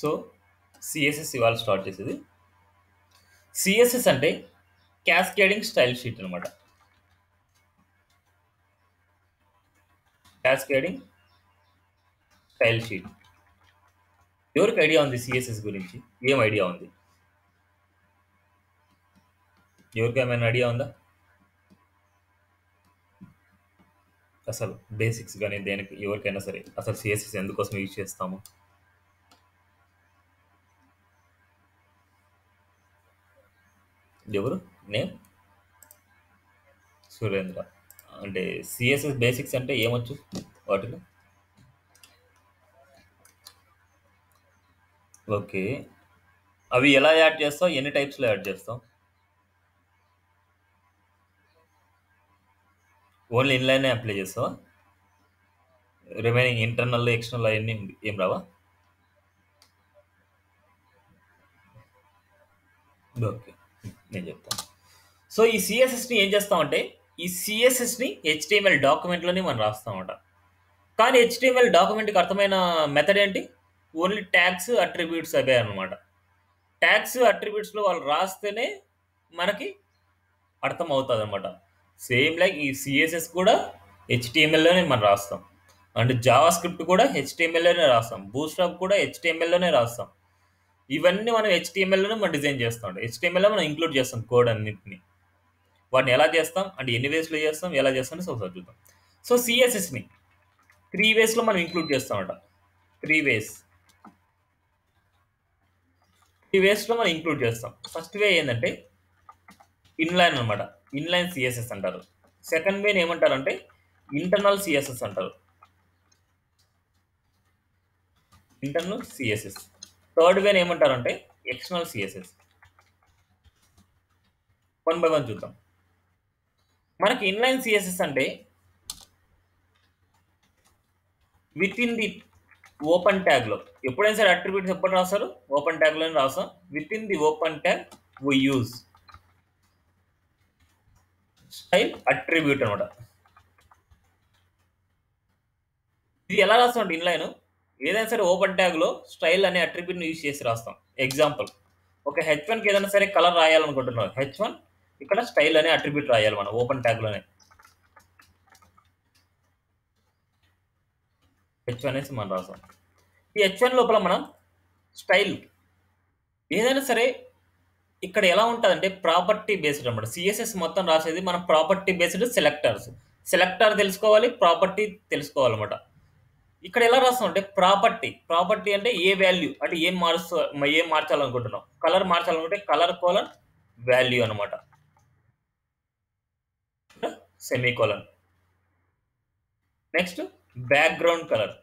So CSS ఇవాళ start చేసేది. CSS అంటే క్యాస్కేడింగ్ స్టైల్ షీట్ అనమాట క్యాస్కేడింగ్ స్టైల్ షీట్. ఎవరికి ఐడియా ఉంది సిఎస్ఎస్ గురించి? ఏం ఐడియా ఉంది? ఎవరికి ఏమైనా ఐడియా ఉందా? అసలు బేసిక్స్ కానీ దేనికి ఎవరికైనా సరే అసలు సిఎస్ఎస్ ఎందుకోసం యూజ్ చేస్తాము? ఎవరు? నేమ్ సురేంద్ర. అంటే సిఎస్ఎస్ బేసిక్స్ అంటే ఏమొచ్చు వాటిలో? ఓకే. అవి ఎలా యాడ్ చేస్తావు? ఎన్ని టైప్స్లో యాడ్ చేస్తావు? ఓన్లీ ఇన్లైనే అప్లై చేస్తావా? రిమైనింగ్ ఇంటర్నల్ ఎక్స్టర్నల్ అవన్నీ ఏం రావా? ఓకే. నేను చెప్తాను. సో ఈ సిఎస్ఎస్ని ఏం చేస్తామంటే ఈ సిఎస్ఎస్ని హెచ్టిఎంఎల్ డాక్యుమెంట్లోనే మనం రాస్తామట కానీ హెచ్టిఎంఎల్ డాక్యుమెంట్కి అర్థమైన మెథడ్ ఏంటి? ఓన్లీ ట్యాక్స్ అట్రిబ్యూట్స్ అవే అనమాట ట్యాక్స్ అట్రిబ్యూట్స్లో వాళ్ళు రాస్తేనే మనకి అర్థం అవుతుంది అనమాట సేమ్ లైక్ ఈ సిఎస్ఎస్ కూడా హెచ్టిఎంఎల్లోనే మనం రాస్తాం. అండ్ జావా స్క్రిప్ట్ కూడా హెచ్టిఎంఎల్లోనే రాస్తాం. బూస్టాప్ కూడా హెచ్టిఎంఎల్లోనే రాస్తాం. ఇవన్నీ మనం హెచ్టిఎంఎల్లోనే మనం డిజైన్ చేస్తాం హెచ్టిఎంఎల్లో మనం ఇంక్లూడ్ చేస్తాం కోడ్ అన్నింటిని. వాటిని ఎలా చేస్తాం? అంటే ఎన్ని వేస్లో చేస్తాం? ఎలా చేస్తాం? ఒకసారి చూద్దాం. సో సిఎస్ఎస్ని త్రీ వేస్లో మనం ఇంక్లూడ్ చేస్తామట త్రీ వేస్ త్రీ వేస్లో మనం ఇంక్లూడ్ చేస్తాం. ఫస్ట్ వే ఏంటంటే ఇన్లైన్ అనమాట ఇన్లైన్ సిఎస్ఎస్ అంటారు. సెకండ్ వేని ఏమంటారంటే ఇంటర్నల్ సిఎస్ఎస్ అంటారు. ఇంటర్నల్ సిఎస్ఎస్ థర్డ్ వేని ఏమంటారంటే external CSS one by one చూద్దాం. మనకి ఇన్లైన్ సిఎస్ఎస్ అంటే విత్ ఇన్ ది ఓపెన్ ట్యాగ్లో ఎప్పుడైనా సరే అట్రిబ్యూట్స్ ఎప్పుడు రాస్తారు? ఓపెన్ ట్యాగ్లోనే రాస్తాం. Within the open tag we use style attribute అనమాట ఇది ఎలా రాస్తామంటే ఇన్లైన్ ఏదైనా సరే ఓపెన్ ట్యాగ్లో స్టైల్ అనే అట్రిబ్యూట్ని యూజ్ చేసి రాస్తాం. ఎగ్జాంపుల్ ఒక హెచ్ వన్కి ఏదైనా సరే కలర్ రాయాలనుకుంటున్నాం. హెచ్ వన్ ఇక్కడ స్టైల్ అనే అట్రిబ్యూట్ రాయాలి మనం ఓపెన్ ట్యాగ్లోనే. హెచ్ వన్ అనేసి మనం రాస్తాం. ఈ హెచ్ వన్ లోపల మనం స్టైల్ ఏదైనా సరే ఇక్కడ ఎలా ఉంటుందంటే ప్రాపర్టీ బేస్డ్ అనమాట సిఎస్ఎస్ మొత్తం రాసేది మనం ప్రాపర్టీ బేస్డ్ సెలెక్టర్స్. సెలెక్టర్ తెలుసుకోవాలి ప్రాపర్టీ తెలుసుకోవాలన్నమాట. ఇక్కడ ఎలా రాస్తాం అంటే ప్రాపర్టీ ప్రాపర్టీ అంటే ఏ వాల్యూ అంటే ఏం మారుస్తూ ఏం మార్చాలనుకుంటున్నాం? కలర్ మార్చాలనుకుంటే కలర్ కోలన్ వాల్యూ అనమాట semicolon next background colour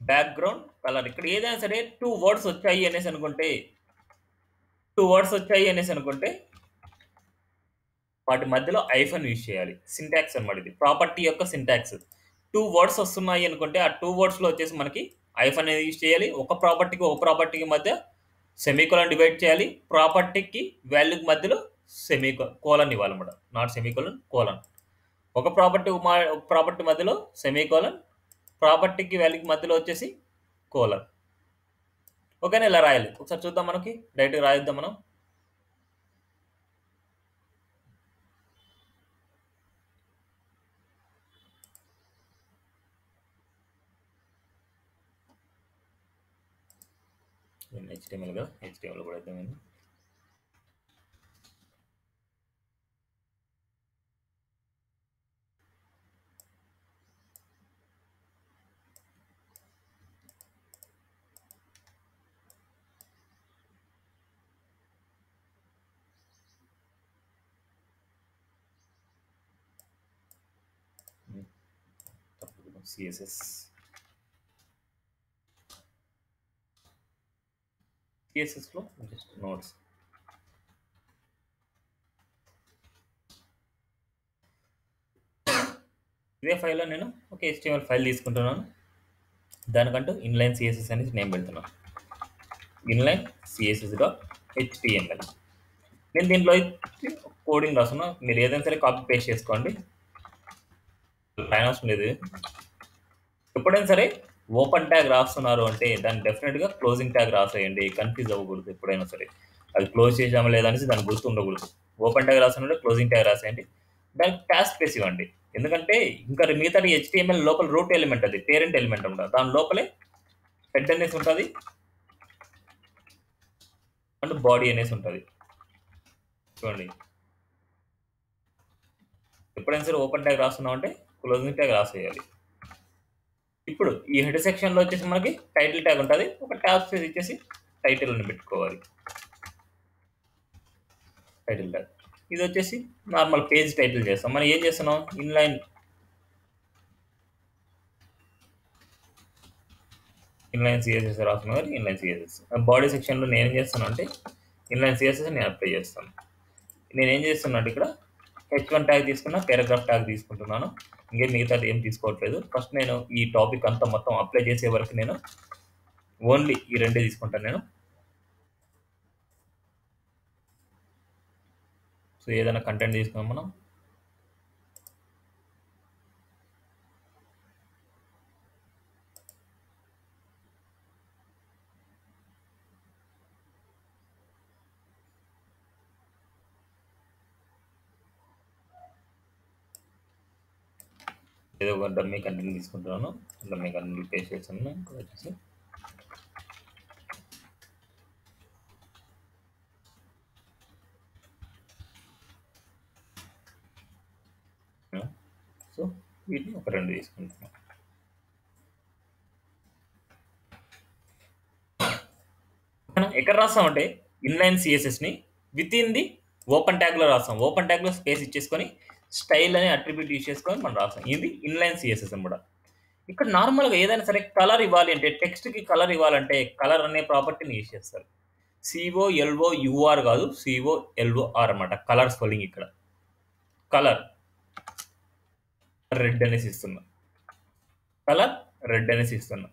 background colour ఇక్కడ ఏదైనా సరే టూ వర్డ్స్ వచ్చాయి అనేసి అనుకుంటే టూ వర్డ్స్ వచ్చాయి అనేసి అనుకుంటే వాటి మధ్యలో ఐఫన్ యూజ్ చేయాలి. సింటాక్స్ అనమాట ఇది. ప్రాపర్టీ యొక్క సింటాక్స్. టూ వర్డ్స్ వస్తున్నాయి అనుకుంటే ఆ టూ వర్డ్స్లో వచ్చేసి మనకి ఐఫన్ అనేది యూజ్ చేయాలి. ఒక ప్రాపర్టీకి ఒక ప్రాపర్టీకి మధ్య సెమీకోలన్ డివైడ్ చేయాలి. ప్రాపర్టీకి వాల్యూకి మధ్యలో semicolon ఇవ్వాలన్నమాట. Not semicolon colon. ఒక ప్రాపర్టీ ఒక ప్రాపర్టీ మధ్యలో సెమీకోలన్ ప్రాపర్టీకి వాల్యూకి మధ్యలో వచ్చేసి కోలన్. ఓకేనా? ఇలా రాయాలి. ఒకసారి చూద్దాం మనకి. డైరెక్ట్గా రాయిద్దాం మనం? హెచ్టిఎంఎల్ కదా హెచ్టిఎంఎల్ కూడా అయితే నేను సిఎస్ఎస్ సిఎస్ఎస్లో జస్ట్ నోట్స్. ఇదే ఫైల్లో నేను ఒక హెచ్టిఎంఎల్ ఫైల్ తీసుకుంటున్నాను. దానికంటూ ఇన్లైన్ సిఎస్ఎస్ అనేది నేమ్ పెడుతున్నాను. ఇన్లైన్ సిఎస్ఎస్ డాట్ హెచ్టిఎంఎల్ నేను దీంట్లో కోడింగ్ రాస్తున్నా. మీరు ఏదైనా సరే కాపీ పేస్ట్ చేసుకోండి. రాయనవసరం లేదు ఎప్పుడైనా సరే ఓపెన్ ట్యాగ్ రాస్తున్నారు అంటే దాన్ని డెఫినెట్‌గా క్లోజింగ్ ట్యాగ్ రాసేయండి. కన్‌ఫ్యూజ్ అవ్వకూడదు ఎప్పుడైనా సరే. అది క్లోజ్ చేసాము లేదనేసి దాన్ని గుర్తు ఉండకూడదు. ఓపెన్ ట్యాగ్ రాస్తున్నప్పుడు క్లోజింగ్ ట్యాగ్ రాసేయండి. దానికి ట్యాగ్ స్పేస్ ఇవ్వండి. ఎందుకంటే ఇంకా మిగతా హెచ్టిఎంఎల్ లోపల రూట్ ఎలిమెంట్ అది. పేరెంట్ ఎలిమెంట్ ఉంటుంది దాని లోపలే హెడ్ అనేసి ఉంటుంది అండ్ బాడీ అనేసి ఉంటుంది చూడండి. ఎప్పుడైనా సరే ఓపెన్ ట్యాగ్ రాస్తున్నామంటే క్లోజింగ్ ట్యాగ్ రాసేయాలి. ఇప్పుడు ఈ హెడ్ సెక్షన్‌లో వచ్చేసి మనకి టైటిల్ ట్యాగ్ ఉంటుంది ఒక ట్యాబ్ పేజ్ ఇచ్చేసి టైటిల్ని పెట్టుకోవాలి. Title tag. ఇది వచ్చేసి నార్మల్ పేజ్ టైటిల్ చేస్తాం. మనం ఏం చేస్తున్నాం ఇన్‌లైన్ ఇన్‌లైన్ సిఎస్ఎస్ రాస్తున్నాం కానీ ఇన్‌లైన్ సిఎస్ఎస్ బాడీ సెక్షన్‌లో నేనేం చేస్తాను అంటే ఇన్‌లైన్ సిఎస్ఎస్ నేను అప్లై చేస్తాను. నేనేం చేస్తున్నా అంటే ఇక్కడ హెచ్1 ట్యాగ్ తీసుకున్నా, పారాగ్రాఫ్ ట్యాగ్ తీసుకుంటున్నాను. ఇంకేం మిగతాది ఏం తీసుకోవట్లేదు. ఫస్ట్ నేను ఈ టాపిక్ అంతా మొత్తం అప్లై చేసే వరకు నేను ఓన్లీ ఈ రెండే తీసుకుంటాను నేను. సో, ఏదైనా కంటెంట్ తీసుకున్నాం మనం. ఏదో ఒక డమ్మీ కంటెంట్ తీసుకుంటున్నాను. డమ్మీ కంటెంట్ పేస్ట్ చేస్తాను ఇక్కడ వచ్చేసి సో, వీటిని ఒక రెండు తీసుకుంటున్నాను. మనం ఎక్కడ రాస్తామంటే ఇన్‌లైన్ సిఎస్ఎస్ని విత్ ఇన్ ది ఓపెన్ ట్యాగ్‌లో రాస్తాం. ఓపెన్ ట్యాగ్‌లో స్పేస్ ఇచ్చేసుకొని స్టైల్ అనే అట్రిబ్యూట్ యూజ్ చేసుకొని మనం రాస్తాం. ఇది ఇన్‌లైన్ సిఎస్ఎస్ అనమాట. ఇక్కడ నార్మల్‌గా ఏదైనా సరే కలర్ ఇవ్వాలి అంటే టెక్స్ట్‌కి కలర్ ఇవ్వాలంటే కలర్ అనే ప్రాపర్టీని యూజ్ చేస్తారు. యుఆర్ కాదు. సిఓ ఎల్ఓఆర్ అనమాట. కలర్ స్పెల్లింగ్ ఇక్కడ. కలర్ రెడ్ అనేసి ఇస్తున్నా. కలర్ రెడ్ అనేసి ఇస్తున్నా.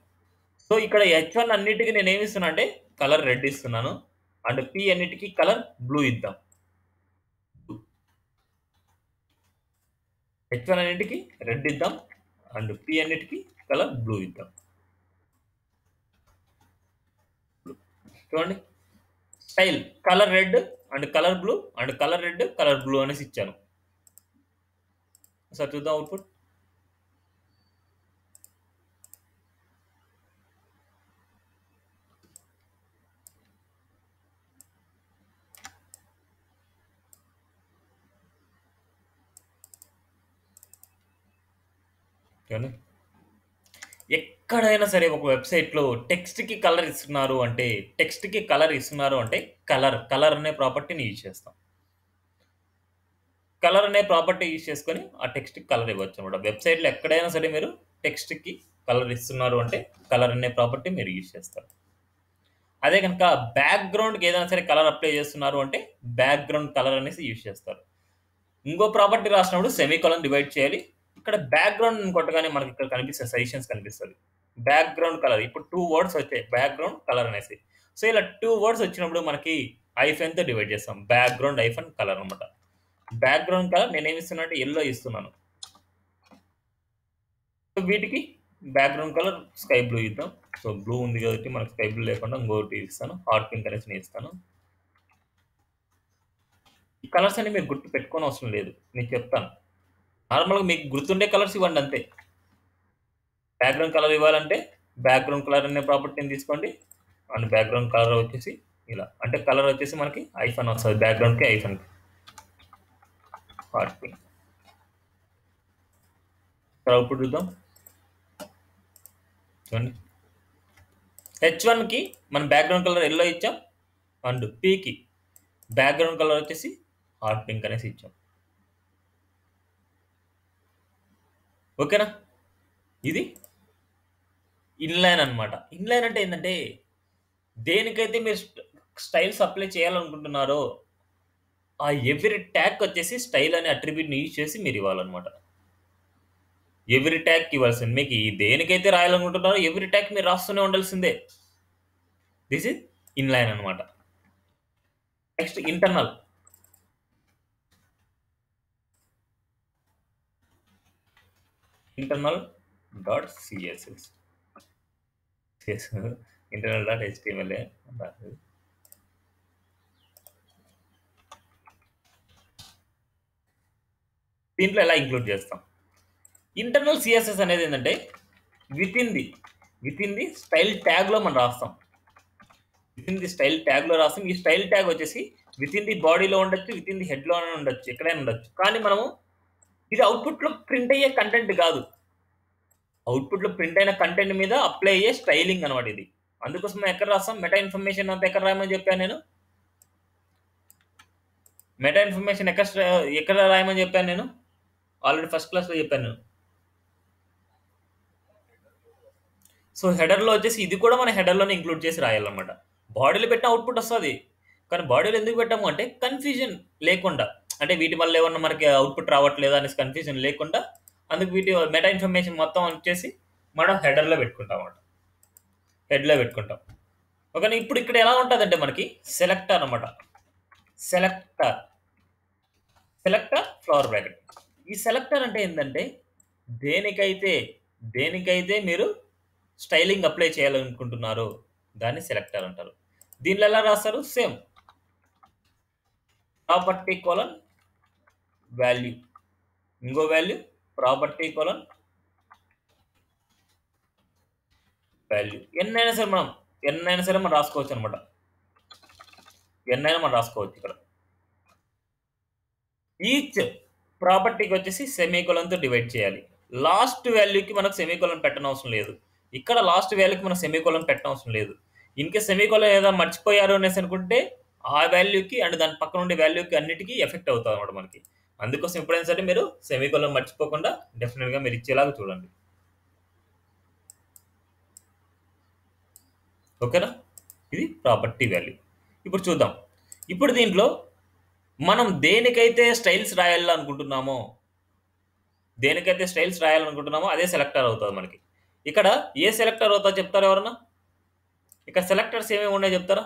సో, ఇక్కడ హెచ్ వన్ అన్నిటికీ నేను ఏమి ఇస్తున్నా అంటే కలర్ రెడ్ ఇస్తున్నాను. అండ్ పి అన్నిటికి కలర్ బ్లూ ఇద్దాం. హెచ్ వన్ అన్నిటికి రెడ్ ఇద్దాం. అండ్ పి అన్నిటికి కలర్ బ్లూ ఇద్దాం. చూడండి. Style colour red and colour blue and colour red, colour blue అనేసి ఇచ్చాను. సార్ చూద్దాం అవుట్‌పుట్. కానీ ఎక్కడైనా సరే ఒక వెబ్‌సైట్‌లో టెక్స్ట్‌కి కలర్ ఇస్తున్నారు అంటే టెక్స్ట్‌కి కలర్ ఇస్తున్నారు అంటే కలర్, కలర్ అనే ప్రాపర్టీని యూజ్ చేస్తాం. కలర్ అనే ప్రాపర్టీ యూజ్ చేసుకొని ఆ టెక్స్ట్‌కి కలర్ ఇవ్వచ్చు అనమాట. వెబ్‌సైట్‌లో ఎక్కడైనా సరే మీరు టెక్స్ట్‌కి కలర్ ఇస్తున్నారు అంటే కలర్ అనే ప్రాపర్టీ మీరు యూజ్ చేస్తారు. అదే కనుక బ్యాక్‌గ్రౌండ్‌కి ఏదైనా సరే కలర్ అప్లై చేస్తున్నారు అంటే బ్యాక్‌గ్రౌండ్ కలర్ అనేసి యూజ్ చేస్తారు. ఇంకో ప్రాపర్టీ రాసినప్పుడు సెమీకోలన్ డివైడ్ చేయాలి. ఇక్కడ బ్యాక్‌గ్రౌండ్ కొట్టగానే మనకి ఇక్కడ కనిపిస్తుంది సజెషన్స్ కనిపిస్తుంది బ్యాక్‌గ్రౌండ్ కలర్ ఇప్పుడు టూ వర్డ్స్ వచ్చాయి. బ్యాక్‌గ్రౌండ్, కలర్ అనేసి. సో, ఇలా టూ వర్డ్స్ వచ్చినప్పుడు మనకి ఐఫెన్తో డివైడ్ చేస్తాం. బ్యాక్‌గ్రౌండ్ ఐఫెన్ కలర్ అనమాట. బ్యాక్‌గ్రౌండ్ కలర్ నేనేమి ఇస్తున్నా అంటే ఎల్లో ఇస్తున్నాను. సో, వీటికి బ్యాక్‌గ్రౌండ్ కలర్ స్కై బ్లూ ఇద్దాం. సో, బ్లూ ఉంది కాబట్టి మనకు స్కై బ్లూ లేకుండా ఇంకోటి ఇస్తాను. హాట్ పింక్ అనేసి నేను ఇస్తాను. ఈ కలర్స్ అన్ని మీరు గుర్తు పెట్టుకోనవసరం లేదు. నేను చెప్తాను. నార్మల్‌గా మీకు గుర్తుండే కలర్స్ ఇవ్వండి అంతే. బ్యాక్‌గ్రౌండ్ కలర్ ఇవ్వాలంటే బ్యాక్‌గ్రౌండ్ కలర్ అనే ప్రాపర్టీని తీసుకోండి. అండ్ బ్యాక్‌గ్రౌండ్ కలర్ వచ్చేసి ఇలా. అంటే కలర్ వచ్చేసి మనకి ఐఫోన్ వస్తుంది బ్యాక్‌గ్రౌండ్‌కి ఐఫోన్కి హాట్ పింక్. అవుట్‌పుట్ చూద్దాం. చూడండి. హెచ్1కి మనం బ్యాక్‌గ్రౌండ్ కలర్ ఎల్లో ఇచ్చాం. అండ్ పీకి బ్యాక్‌గ్రౌండ్ కలర్ వచ్చేసి హాట్ పింక్ అనేసి ఇచ్చాం. ఓకేనా? ఇది ఇన్‌లైన్ అనమాట. ఇన్‌లైన్ అంటే ఏంటంటే దేనికైతే మీరు స్టైల్స్ అప్లై చేయాలనుకుంటున్నారో ఆ ఎవ్రీ ట్యాగ్ వచ్చేసి స్టైల్ అనే అట్రిబ్యూట్‌ని యూజ్ చేసి మీరు ఇవ్వాలన్నమాట. ఎవ్రీ ట్యాగ్ ఇవ్వాల్సింది. మీకు ఈ దేనికైతే రాయాలనుకుంటున్నారో ఎవ్రీ ట్యాగ్ మీరు రాస్తూనే ఉండాల్సిందే. దిస్ ఇస్ ఇన్‌లైన్ అనమాట. Next internal. Internal dot CSS internal dot HTML దీంట్లో ఎలా ఇంక్లూడ్ చేస్తాం? ఇంటర్నల్ సిఎస్ఎస్ అనేది ఏంటంటే within the within the style ట్యాగ్లో మనం రాస్తాం. విత్ ఇన్ ది స్టైల్ ట్యాగ్లో రాస్తాం. ఈ స్టైల్ ట్యాగ్ వచ్చేసి విత్ ఇన్ ది బాడీలో ఉండొచ్చు విత్ ఇన్ ది హెడ్లోనే ఉండొచ్చు ఎక్కడైనా ఉండొచ్చు. కానీ మనము ఇది అవుట్పుట్లో ప్రింట్ అయ్యే కంటెంట్ కాదు. అవుట్పుట్లో ప్రింట్ అయిన కంటెంట్ మీద అప్లై అయ్యే స్టైలింగ్ అనమాట ఇది. అందుకోసం ఎక్కడ రాస్తాం? మెటా ఇన్ఫర్మేషన్ అంతా ఎక్కడ రాయమని చెప్పాను నేను? మెటా ఇన్ఫర్మేషన్ ఎక్కడ ఎక్కడ రాయమని చెప్పాను నేను? ఆల్రెడీ ఫస్ట్ క్లాస్లో చెప్పాను నేను. సో హెడర్లో వచ్చేసి ఇది కూడా మన హెడర్లోనే ఇంక్లూడ్ చేసి రాయాలన్నమాట. బాడీలో పెట్టిన అవుట్పుట్ వస్తుంది. కానీ బాడీలో ఎందుకు పెట్టాము అంటే కన్ఫ్యూజన్ లేకుండా. అంటే వీటి వల్ల ఏమన్నా మనకి అవుట్పుట్ రావట్లేదు అనేసి కన్ఫ్యూజన్ లేకుండా అందుకు వీటి మెటా ఇన్ఫర్మేషన్ మొత్తం వచ్చేసి మనం హెడర్లో పెట్టుకుంటాం అన్నమాట. హెడ్లో పెట్టుకుంటాం. ఓకే ఇప్పుడు ఇక్కడ ఎలా ఉంటుందంటే మనకి సెలెక్టర్ అనమాట సెలెక్టర్ సెలెక్టర్ ఫ్లవర్ బ్రాకెట్ ఈ సెలెక్టర్ అంటే ఏంటంటే దేనికైతే దేనికైతే మీరు స్టైలింగ్ అప్లై చేయాలనుకుంటున్నారు దాన్ని సెలెక్టర్ అంటారు. దీనిలో ఎలా రాస్తారు? సేమ్ ప్రాపర్టీ కోలన్ వాల్యూ ఇంకో వాల్యూ ప్రాపర్టీ కొలన్ వాల్యూ ఎన్నైనా సరే మనం ఎన్నైనా సరే మనం రాసుకోవచ్చు అనమాట ఎన్నైనా మనం రాసుకోవచ్చు ఇక్కడ. ఈచ్ ప్రాపర్టీకి వచ్చేసి సెమీకోలంతో డివైడ్ చేయాలి. లాస్ట్ వాల్యూకి మనకు సెమీకోలన్ పెట్టనవసరం లేదు. ఇక్కడ లాస్ట్ వాల్యూకి మనం సెమీకోలన్ పెట్టనవసరం లేదు. ఇన్కేస్ సెమీకోలం ఏదైనా మర్చిపోయారు అనేసి అనుకుంటే ఆ వాల్యూకి అండ్ దాని పక్కన ఉండే వాల్యూకి అన్నిటికీ ఎఫెక్ట్ అవుతుంది అనమాట మనకి. అందుకోసం ఎప్పుడైనా సరే మీరు సెమీకోలం మర్చిపోకుండా డెఫినెట్గా మీరు ఇచ్చేలాగా చూడండి. ఓకేనా? ఇది ప్రాపర్టీ వాల్యూ ఇప్పుడు చూద్దాం. ఇప్పుడు దీంట్లో మనం దేనికైతే స్టైల్స్ రాయాలనుకుంటున్నామో దేనికైతే స్టైల్స్ రాయాలనుకుంటున్నామో అదే సెలెక్టర్ అవుతుంది మనకి. ఇక్కడ ఏ సెలెక్టర్ అవుతుందో చెప్తారా ఎవరన్నా? ఇక్కడ సెలెక్టర్స్ ఏమేమి ఉన్నాయో చెప్తారా?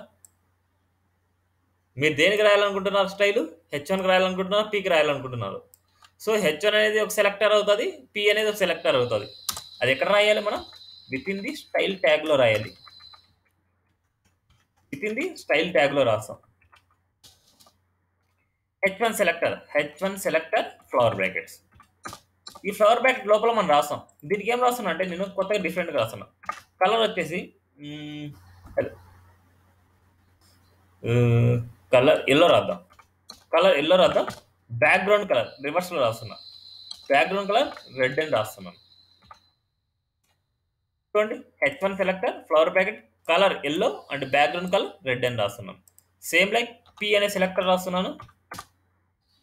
మీరు దేనికి రాయాలనుకుంటున్నారు స్టైలు? హెచ్ వన్కి రాయాలనుకుంటున్నారు పీకి రాయాలనుకుంటున్నారు. సో హెచ్ వన్ అనేది ఒక సెలెక్టర్ అవుతుంది పి అనేది ఒక సెలెక్టర్ అవుతుంది. అది ఎక్కడ రాయాలి మనం? విత్ ఇన్ ది స్టైల్ ట్యాగ్లో రాయాలి. విత్ ఇన్ ది స్టైల్ ట్యాగ్లో రాస్తాం. H one selector H one selector flower brackets ఈ ఫ్లవర్ బ్రాకెట్ లోపల మనం రాస్తాం. దీనికి ఏం రాస్తున్నా అంటే నేను కొత్తగా డిఫరెంట్గా రాస్తున్నా. కలర్ వచ్చేసి కలర్ ఎల్లో రాద్దాం. కలర్ ఎల్లో రాద్దాం. బ్యాక్గ్రౌండ్ కలర్ రివర్స్లో రాస్తున్నా. బ్యాక్గ్రౌండ్ కలర్ రెడ్ అని రాస్తున్నాను. చూడండి H one selector flower bracket colour yellow and background colour red అని రాస్తున్నాను. సేమ్ లైక్ పి అనే సెలెక్టర్ రాస్తున్నాను.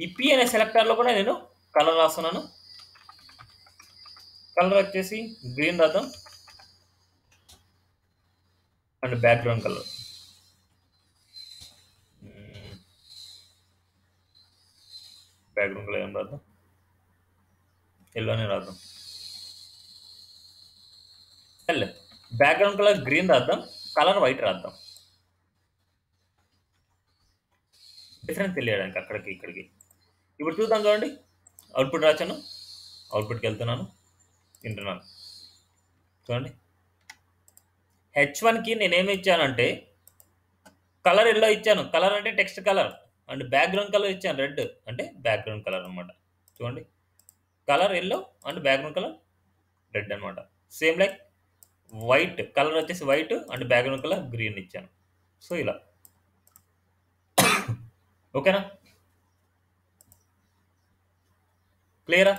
ఈ పి అనే సెలెక్టర్లో కూడా నేను కలర్ రాస్తున్నాను. కలర్ వచ్చేసి గ్రీన్ రాద్దాం. And background colour. Background colour ఏం రాద్దాం ఎల్లోనే రాద్దాం సరే బ్యాక్గ్రౌండ్ కలర్ గ్రీన్ రాద్దాం కలర్ వైట్ రాద్దాం డిఫరెన్స్ తెలియడానికి అక్కడికి ఇక్కడికి ఇప్పుడు చూద్దాం చూడండి అవుట్పుట్ రాచాను అవుట్పుట్కి వెళ్తున్నాను వింటున్నాను చూడండి హెచ్ వన్కి నేనేమి ఇచ్చానంటే కలర్ ఎల్లో ఇచ్చాను కలర్ అంటే text colour and background colour ఇచ్చాను రెడ్. అంటే బ్యాక్గ్రౌండ్ కలర్ అనమాట చూడండి. Colour yellow and background colour red అనమాట సేమ్ లైక్ వైట్ కలర్ వచ్చేసి white and background colour green ఇచ్చాను. సో ఇలా. ఓకేనా? క్లియరా?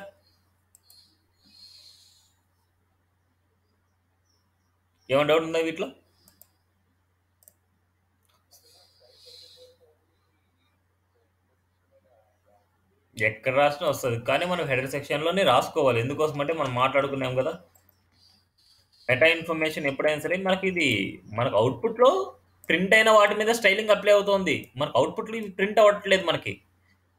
ఏమైనా డౌట్ ఉందా వీటిలో? ఎక్కడ రాసినా వస్తుంది. కానీ మనం హెడర్ సెక్షన్లోనే రాసుకోవాలి. ఎందుకోసం అంటే మనం మాట్లాడుకున్నాం కదా. మెటా ఇన్ఫర్మేషన్ ఎప్పుడైనా సరే మనకి ఇది మనకు అవుట్పుట్లో ప్రింట్ అయిన వాటి మీద స్టైలింగ్ అప్లై అవుతుంది. మనకు అవుట్పుట్లో ప్రింట్ అవ్వట్లేదు మనకి.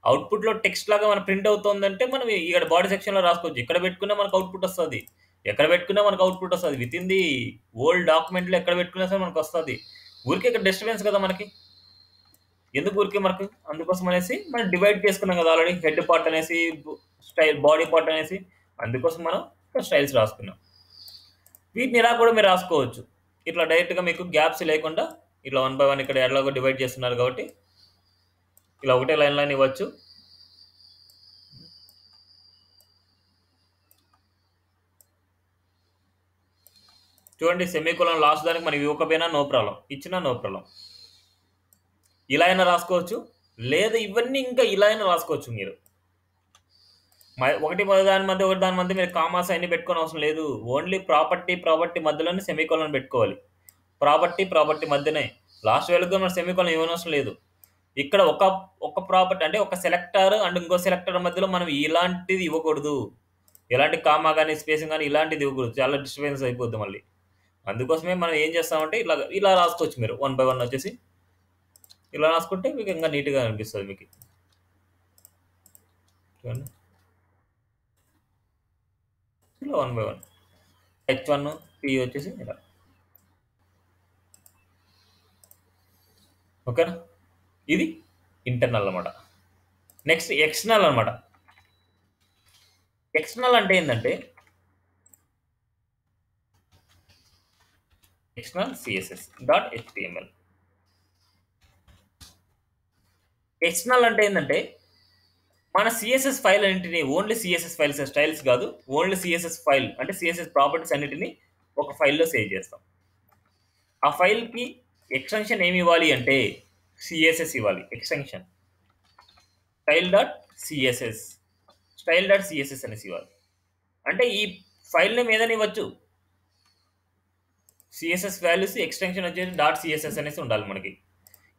అవుట్పుట్లో టెక్స్ట్ లాగా మన ప్రింట్ అవుతుందంటే మనం ఇక్కడ బాడీ సెక్షన్లో రాసుకోవచ్చు. ఇక్కడ పెట్టుకున్నా మనకు అవుట్పుట్ వస్తుంది. ఎక్కడ పెట్టుకున్నా మనకు అవుట్పుట్ వస్తుంది. విత్ ఇన్ ది ఓల్డ్ డాక్యుమెంట్లో ఎక్కడ పెట్టుకున్నా సరే మనకు వస్తుంది. ఊరికే ఇక్కడ డిస్టర్బెన్స్ కదా మనకి. ఎందుకు ఊరికే మనకు అందుకోసం అనేసి మనం డివైడ్ చేసుకున్నాం కదా ఆల్రెడీ హెడ్ పార్ట్ అనేసి స్టైల్ బాడీ పార్ట్ అనేసి. అందుకోసం మనం స్టైల్స్ రాసుకున్నాం. వీటిని ఇలా కూడా మీరు రాసుకోవచ్చు. ఇట్లా డైరెక్ట్‌గా మీకు గ్యాప్స్ లేకుండా ఇట్లా వన్ బై వన్ ఇక్కడ ఎలాగో డివైడ్ చేస్తున్నారు కాబట్టి ఇలా ఒకటే లైన్‌లోనే ఇవ్వచ్చు. చూడండి సెమీకులం లాస్ట్ దానికి మనం ఇవ్వకపోయినా నో ప్రాబ్లం ఇచ్చినా నో ప్రాబ్లం ఇలా అయినా రాసుకోవచ్చు. లేదా ఇవన్నీ ఇంకా ఇలా అయినా రాసుకోవచ్చు మీరు. ఒకటి దాని మధ్య, ఒకటి దాని మధ్య మీరు కామాస్ అన్ని పెట్టుకోని అవసరం లేదు. ఓన్లీ ప్రాపర్టీ, ప్రాపర్టీ మధ్యలోనే సెమీకోలన్ పెట్టుకోవాలి. ప్రాపర్టీ, ప్రాపర్టీ మధ్యనే. లాస్ట్ వేలకు మన సెమీకోలన్ ఇవ్వనవసరం లేదు. ఇక్కడ ఒక ఒక ప్రాపర్టీ అంటే ఒక సెలెక్టర్ అండ్ ఇంకో సెలెక్టర్ మధ్యలో మనం ఇలాంటిది ఇవ్వకూడదు. ఎలాంటి కామా కానీ స్పేసింగ్ కానీ ఇలాంటిది ఇవ్వకూడదు. చాలా డిస్టర్బెన్స్ అయిపోద్ది మళ్ళీ. అందుకోసమే మనం ఏం చేస్తామంటే ఇలా ఇలా రాసుకోవచ్చు మీరు. వన్ బై వన్ వచ్చేసి. ఇలా రాసుకుంటే మీకు ఇంకా నీట్‌గా అనిపిస్తుంది మీకు. చూడండి. ఇలా one by one. H one P వచ్చేసి ఇలా. ఓకేనా? ఇది ఇంటర్నల్ అన్నమాట. నెక్స్ట్ ఎక్స్టర్నల్ అన్నమాట. ఎక్స్టర్నల్ అంటే ఏంటంటే external CSS dot HTML external అంటే ఏంటంటే మన సిఎస్ఎస్ ఫైల్ అన్నింటిని ఓన్లీ సిఎస్ఎస్ ఫైల్స్ స్టైల్స్ కాదు. ఓన్లీ సిఎస్ఎస్ ఫైల్ అంటే సిఎస్ఎస్ ప్రాపర్టీస్ అన్నిటిని ఒక ఫైల్‌లో సేవ్ చేస్తాం. ఆ ఫైల్‌కి ఎక్స్టెన్షన్ ఏమి ఇవ్వాలి అంటే సిఎస్ఎస్ ఇవ్వాలి extension. Style dot CSS. Style dot CSS అనేసి ఇవ్వాలి. అంటే ఈ ఫైల్ నేమ్ ఏదైనా ఇవ్వచ్చు. సిఎస్ఎస్ వాల్యూస్ ఎక్స్టెన్షన్ వచ్చేసి డాట్ సిఎస్ఎస్ అనేసి ఉండాలి మనకి.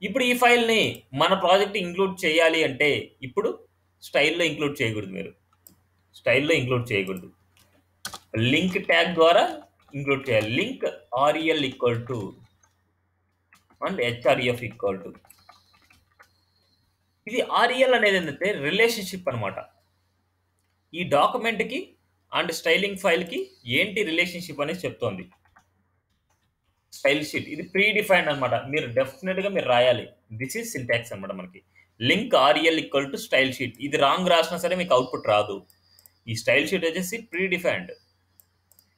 ఇప్పుడు ఈ ఫైల్‌ని మన ప్రాజెక్ట్ ఇంక్లూడ్ చేయాలి అంటే ఇప్పుడు స్టైల్‌లో ఇంక్లూడ్ చేయకూడదు మీరు. స్టైల్‌లో ఇంక్లూడ్ చేయకూడదు. లింక్ ట్యాగ్ ద్వారా ఇంక్లూడ్ చేయాలి. Link REL equal to and HREF equal to ఇది ఆర్‌ఈఎల్ అనేది ఏంటంటే రిలేషన్‌షిప్ అనమాట ఈ డాక్యుమెంట్‌కి అండ్ స్టైలింగ్ ఫైల్‌కి ఏంటి రిలేషన్‌షిప్ అనేది చెప్తోంది. స్టైల్ షీట్ ఇది ప్రీ డిఫైన్డ్ అన్నమాట. మీరు డెఫినెట్గా మీరు రాయాలి. దిస్ ఈజ్ సింటాక్స్ అన్నమాట మనకి. Link RL equal to style sheet. ఇది రాంగ్ రాసినా సరే మీకు అవుట్‌పుట్ రాదు. ఈ స్టైల్ షీట్ వచ్చేసి ప్రీ డిఫైన్డ్.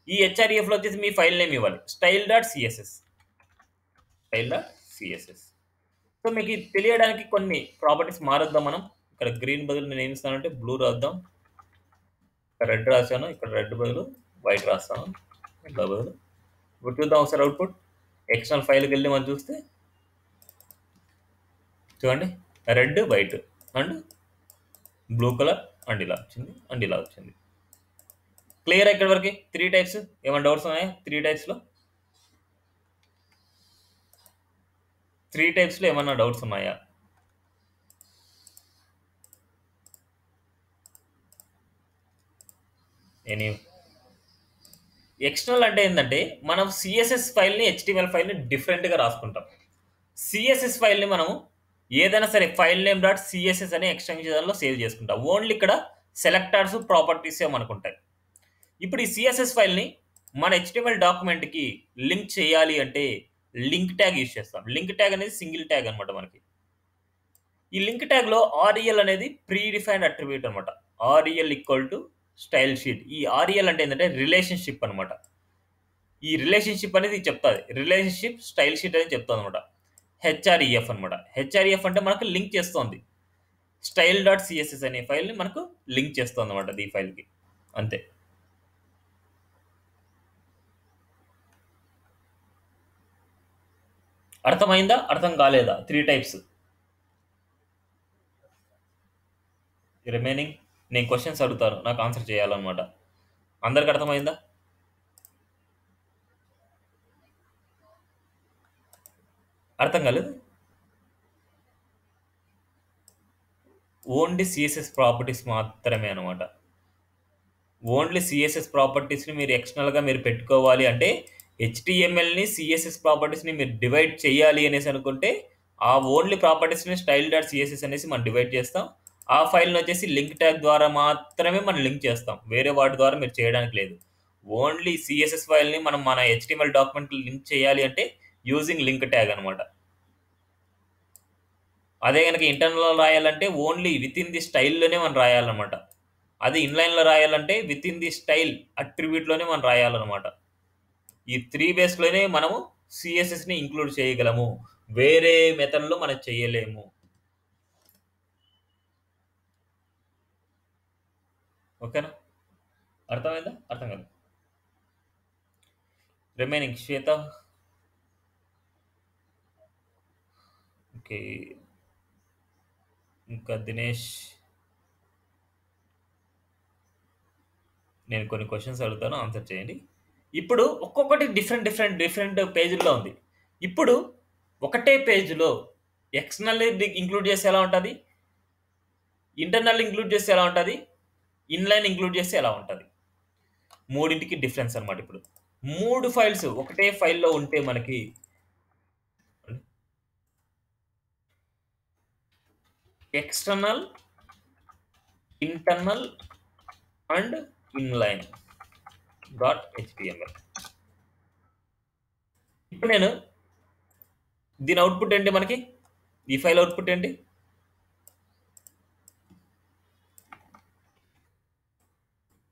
ఈ హెచ్ఆర్‌ఈఎఫ్‌లో వచ్చేసి మీ ఫైల్ నేమ్ ఇవ్వాలి. Style dot CSS. Style dot CSS. So మీకు ఇది తెలియడానికి కొన్ని ప్రాపర్టీస్ మారుద్దాం మనం. ఇక్కడ గ్రీన్ బదులు నేను ఏమి ఇస్తానంటే బ్లూ రాద్దాం. ఇక్కడ రెడ్ రాశాను. ఇక్కడ రెడ్ బదులు వైట్ రాస్తాను. బదులు ఇప్పుడు చూద్దాం ఒకసారి అవుట్‌పుట్. ఎక్స్టర్నల్ ఫైల్‌కి వెళ్ళి మనం చూస్తే చూడండి red, white and blue colour and ఇలా వచ్చింది. అండ్ ఇలా వచ్చింది. క్లియర్ ఇక్కడి వరకు త్రీ టైప్స్. ఏమైనా డౌట్స్ ఉన్నాయా? త్రీ టైప్స్‌లో? త్రీ టైప్స్‌లో ఏమన్నా డౌట్స్ ఉన్నాయా? ఎనీ ఎక్స్టర్నల్ అంటే ఏంటంటే మనం సిఎస్ఎస్ ఫైల్‌ని, హెచ్టీఎంఎల్ ఫైల్‌ని డిఫరెంట్‌గా రాసుకుంటాం. సిఎస్ఎస్ ఫైల్‌ని మనం ఏదైనా సరే ఫైల్ నేమ్ డాట్ సిఎస్ఎస్ అనే ఎక్స్టెన్షన్‌లో సేవ్ చేసుకుంటాం. ఓన్లీ ఇక్కడ సెలెక్టర్స్, ప్రాపర్టీస్ ఏమనుకుంటాయి ఇప్పుడు ఈ సిఎస్ఎస్ ఫైల్‌ని మన హెచ్టీఎంఎల్ డాక్యుమెంట్‌కి లింక్ చేయాలి అంటే లింక్ ట్యాగ్ యూజ్ చేస్తాం. లింక్ ట్యాగ్ అనేది సింగిల్ ట్యాగ్ అనమాట మనకి. ఈ లింక్ ట్యాగ్‌లో ఆర్‌ఈఎల్ అనేది ప్రీ డిఫైన్డ్ అట్రిబ్యూట్ అనమాట REL equal to style sheet. ఈ ఆర్ఎల్ అంటే ఏంటంటే రిలేషన్‌షిప్ అన్నమాట. ఈ రిలేషన్‌షిప్ అనేది చెప్తాది. రిలేషన్‌షిప్ స్టైల్ షీట్ అనేది చెప్తుంది అనమాట హెచ్ఆర్‌ఈఎఫ్ అన్నమాట. హెచ్ఆర్‌ఈఎఫ్ అంటే మనకు లింక్ చేస్తుంది స్టైల్ డాట్ సిఎస్ఎస్ అనే ఫైల్‌ని మనకు లింక్ చేస్తుంది అనమాట ఈ ఫైల్‌కి. అంతే. అర్థమైందా? అర్థం కాలేదా? Three types. రిమైనింగ్ నేను క్వశ్చన్స్ అడుగుతాను. నాకు ఆన్సర్ చేయాలన్నమాట. అందరికి అర్థమైందా? అర్థం కాలేదు? ఓన్లీ సిఎస్ఎస్ ప్రాపర్టీస్ మాత్రమే అనమాట ఓన్లీ సిఎస్ఎస్ ప్రాపర్టీస్‌ని మీరు ఎక్స్టర్నల్‌గా మీరు పెట్టుకోవాలి అంటే హెచ్టిఎంఎల్ని సిఎస్ఎస్ ప్రాపర్టీస్‌ని మీరు డివైడ్ చేయాలి అనేసి అనుకుంటే ఆ ఓన్లీ ప్రాపర్టీస్‌ని స్టైల్ డాట్ సిఎస్ఎస్ అనేసి మనం డివైడ్ చేస్తాం. ఆ ఫైల్‌ని వచ్చేసి లింక్ ట్యాగ్ ద్వారా మాత్రమే మనం లింక్ చేస్తాం. వేరే వాటి ద్వారా మీరు చేయడానికి లేదు. ఓన్లీ సిఎస్ఎస్ ఫైల్‌ని మనం మన హెచ్టిఎంఎల్ డాక్యుమెంట్ లింక్ చేయాలి అంటే యూజింగ్ లింక్ ట్యాగ్ అనమాట అదే కనుక ఇంటర్నల్‌లో రాయాలంటే ఓన్లీ వితిన్ ది స్టైల్‌లోనే మనం రాయాలన్నమాట. అది ఇన్‌లైన్‌లో రాయాలంటే ఇన్ ది స్టైల్ అట్రిబ్యూట్‌లోనే మనం రాయాలన్నమాట. ఈ త్రీ బేస్‌లోనే మనము సిఎస్ఎస్ని ఇంక్లూడ్ చేయగలము వేరే మెథడ్లో మనం చేయలేము ఓకేనా? అర్థమైందా? అర్థం కాదు. రిమైనింగ్ శ్వేత. ఓకే ఇంకా దినేష్. నేను కొన్ని క్వశ్చన్స్ అడుగుతాను ఆన్సర్ చేయండి. ఇప్పుడు ఒక్కొక్కటి డిఫరెంట్ డిఫరెంట్ డిఫరెంట్ పేజీల్లో ఉంది. ఇప్పుడు ఒకటే పేజ్లో ఎక్స్టర్నల్ ఇంక్లూడ్ చేస్తే ఎలా ఉంటుంది? ఇంటర్నల్ ఇంక్లూడ్ చేస్తే ఎలా ఉంటుంది? ఇన్లైన్ ఇంక్లూడ్ చేస్తే ఎలా ఉంటుంది? మూడింటికి డిఫరెన్స్ అనమాట ఇప్పుడు. మూడు ఫైల్స్ ఒకటే ఫైల్లో ఉంటే మనకి external internal and inline dot HTML ఇప్పుడు నేను దీని అవుట్పుట్ ఏంటి మనకి? ఈ ఫైల్ అవుట్పుట్ ఏంటి?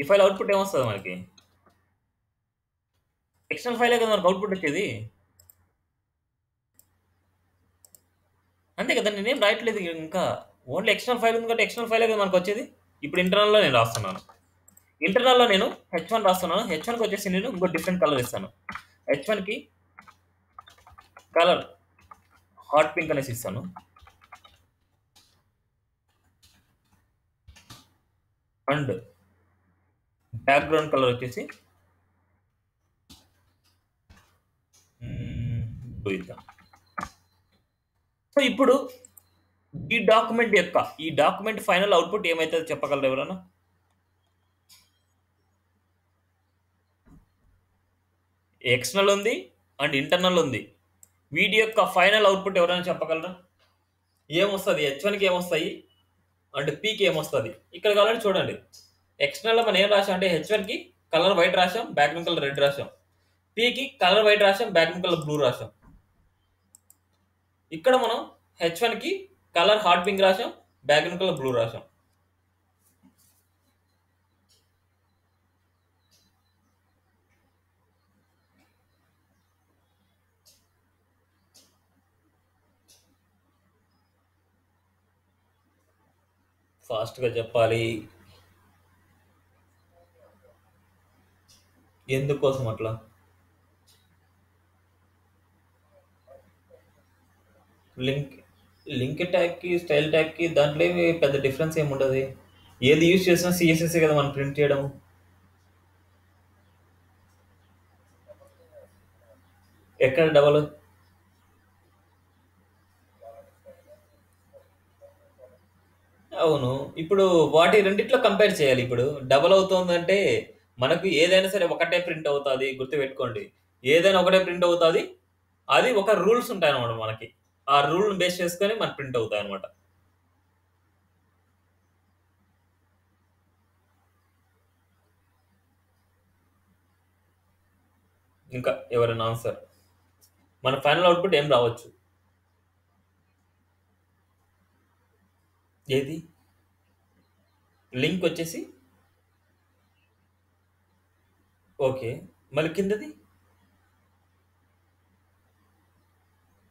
ఈ ఫైల్ అవుట్పుట్ ఏమొస్తుంది మనకి? ఎక్స్టర్నల్ ఫైలే కదా మనకు అవుట్పుట్ వచ్చేది. అంతే కదా నేనేం రాయట్లేదు ఇంకా. ఓన్లీ ఎక్స్టర్నల్ ఫైల్ ఉంది కాబట్టి ఎక్స్టర్నల్ ఫైలే కదా మనకు వచ్చేది. ఇప్పుడు ఇంటర్నల్లో నేను రాస్తున్నాను. ఇంటర్నల్లో నేను హెచ్ వన్ రాస్తున్నాను. హెచ్ వన్కి వచ్చేసి నేను ఇంకో డిఫరెంట్ కలర్ ఇస్తాను. హెచ్ వన్కి కలర్ హాట్ పింక్ అనేసి ఇస్తాను. అండ్ బ్యాక్గ్రౌండ్ కలర్ వచ్చేసి సో ఇప్పుడు ఈ డాక్యుమెంట్ యొక్క ఈ డాక్యుమెంట్ ఫైనల్ అవుట్పుట్ ఏమైతుందో చెప్పగలరు ఎవరన్నా? ఎక్స్టర్నల్ ఉంది అండ్ ఇంటర్నల్ ఉంది. వీటి యొక్క ఫైనల్ అవుట్పుట్ ఎవరైనా చెప్పగలరా? ఏమొస్తుంది? హెచ్ వన్కి ఏమొస్తాయి? అండ్ పీకి ఏమొస్తుంది? ఇక్కడ కావాలంటే చూడండి. ఎక్స్టర్నల్లో మనం ఏం రాసాం అంటే హెచ్ వన్కి కలర్ వైట్ రాసాం బ్యాక్గ్రౌండ్ కలర్ రెడ్ రాసాం పీకి కలర్ వైట్ రాసాం బ్యాక్గ్రౌండ్ కలర్ బ్లూ రాసాం ఇక్కడ మనం హెచ్ వన్కి కలర్ హాట్ పింక్ రాసాం బ్యాక్గ్రౌండ్ కలర్ బ్లూ రాసాం ఫాస్ట్గా చెప్పాలి. ఎందుకోసం అట్లా? లింక్ లింక్ ట్యాగ్కి స్టైల్ ట్యాగ్కి దాంట్లో ఏమి పెద్ద డిఫరెన్స్ ఏమి ఉండదు. ఏది యూజ్ చేసినా సిఎస్ఎస్ కదా మనం ప్రింట్ చేయడం. ఎక్కడ డబల్? అవును. ఇప్పుడు వాటి రెండిట్లో కంపేర్ చేయాలి. ఇప్పుడు డబల్ అవుతుందంటే మనకు ఏదైనా సరే ఒకటే ప్రింట్ అవుతుంది గుర్తుపెట్టుకోండి. ఏదైనా ఒకటే ప్రింట్ అవుతుంది అది ఒక రూల్స్ ఉంటాయి అనమాట మనకి. ఆ రూల్ బేస్ చేసుకొని మన ప్రింట్ అవుతాయి అనమాట ఇంకా ఎవరైనా ఆన్సర్? మన ఫైనల్ అవుట్పుట్ ఏం రావచ్చు? ఏది? లింక్ వచ్చేసి ఓకే. మళ్ళీ కిందది?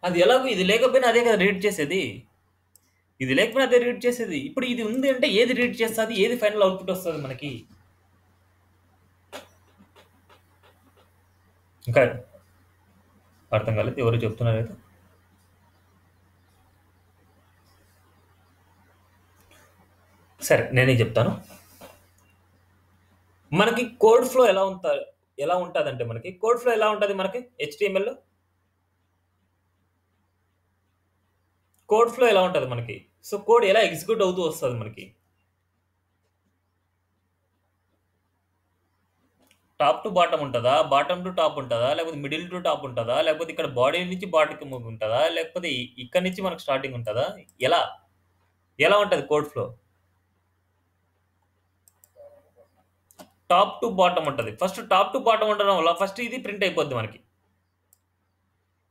అది ఎలాగో ఇది లేకపోయినా అదే కదా రీడ్ చేసేది. ఇది లేకపోయినా అదే రీడ్ చేసేది. ఇప్పుడు ఇది ఉంది అంటే ఏది రీడ్ చేస్తుంది? ఏది ఫైనల్ అవుట్పుట్ వస్తుంది మనకి? ఇంకా అర్థం కాలేదు. ఎవరు చెప్తున్నారు అయితే? సరే నేనే చెప్తాను. మనకి కోడ్ ఫ్లో ఎలా ఉంటా ఎలా ఉంటుందంటే మనకి కోడ్ ఫ్లో ఎలా ఉంటుంది మనకి? హెచ్టిఎంఎల్లో కోడ్ ఫ్లో ఎలా ఉంటుంది మనకి? సో కోడ్ ఎలా ఎగ్జిక్యూట్ అవుతూ వస్తుంది మనకి? టాప్ టు బాటమ్ ఉంటుందా? బాటమ్ టు టాప్ ఉంటుందా? లేకపోతే మిడిల్ టు టాప్ ఉంటుందా? లేకపోతే ఇక్కడ బాడీ నుంచి బాడీకి ఉంటుందా? లేకపోతే ఇక్కడ నుంచి మనకు స్టార్టింగ్ ఉంటుందా? ఎలా? ఎలా ఉంటుంది code flow top to bottom ఉంటుంది. ఫస్ట్ టాప్ టు బాటమ్ ఉండడం వల్ల ఫస్ట్ ఇది ప్రింట్ అయిపోద్ది మనకి.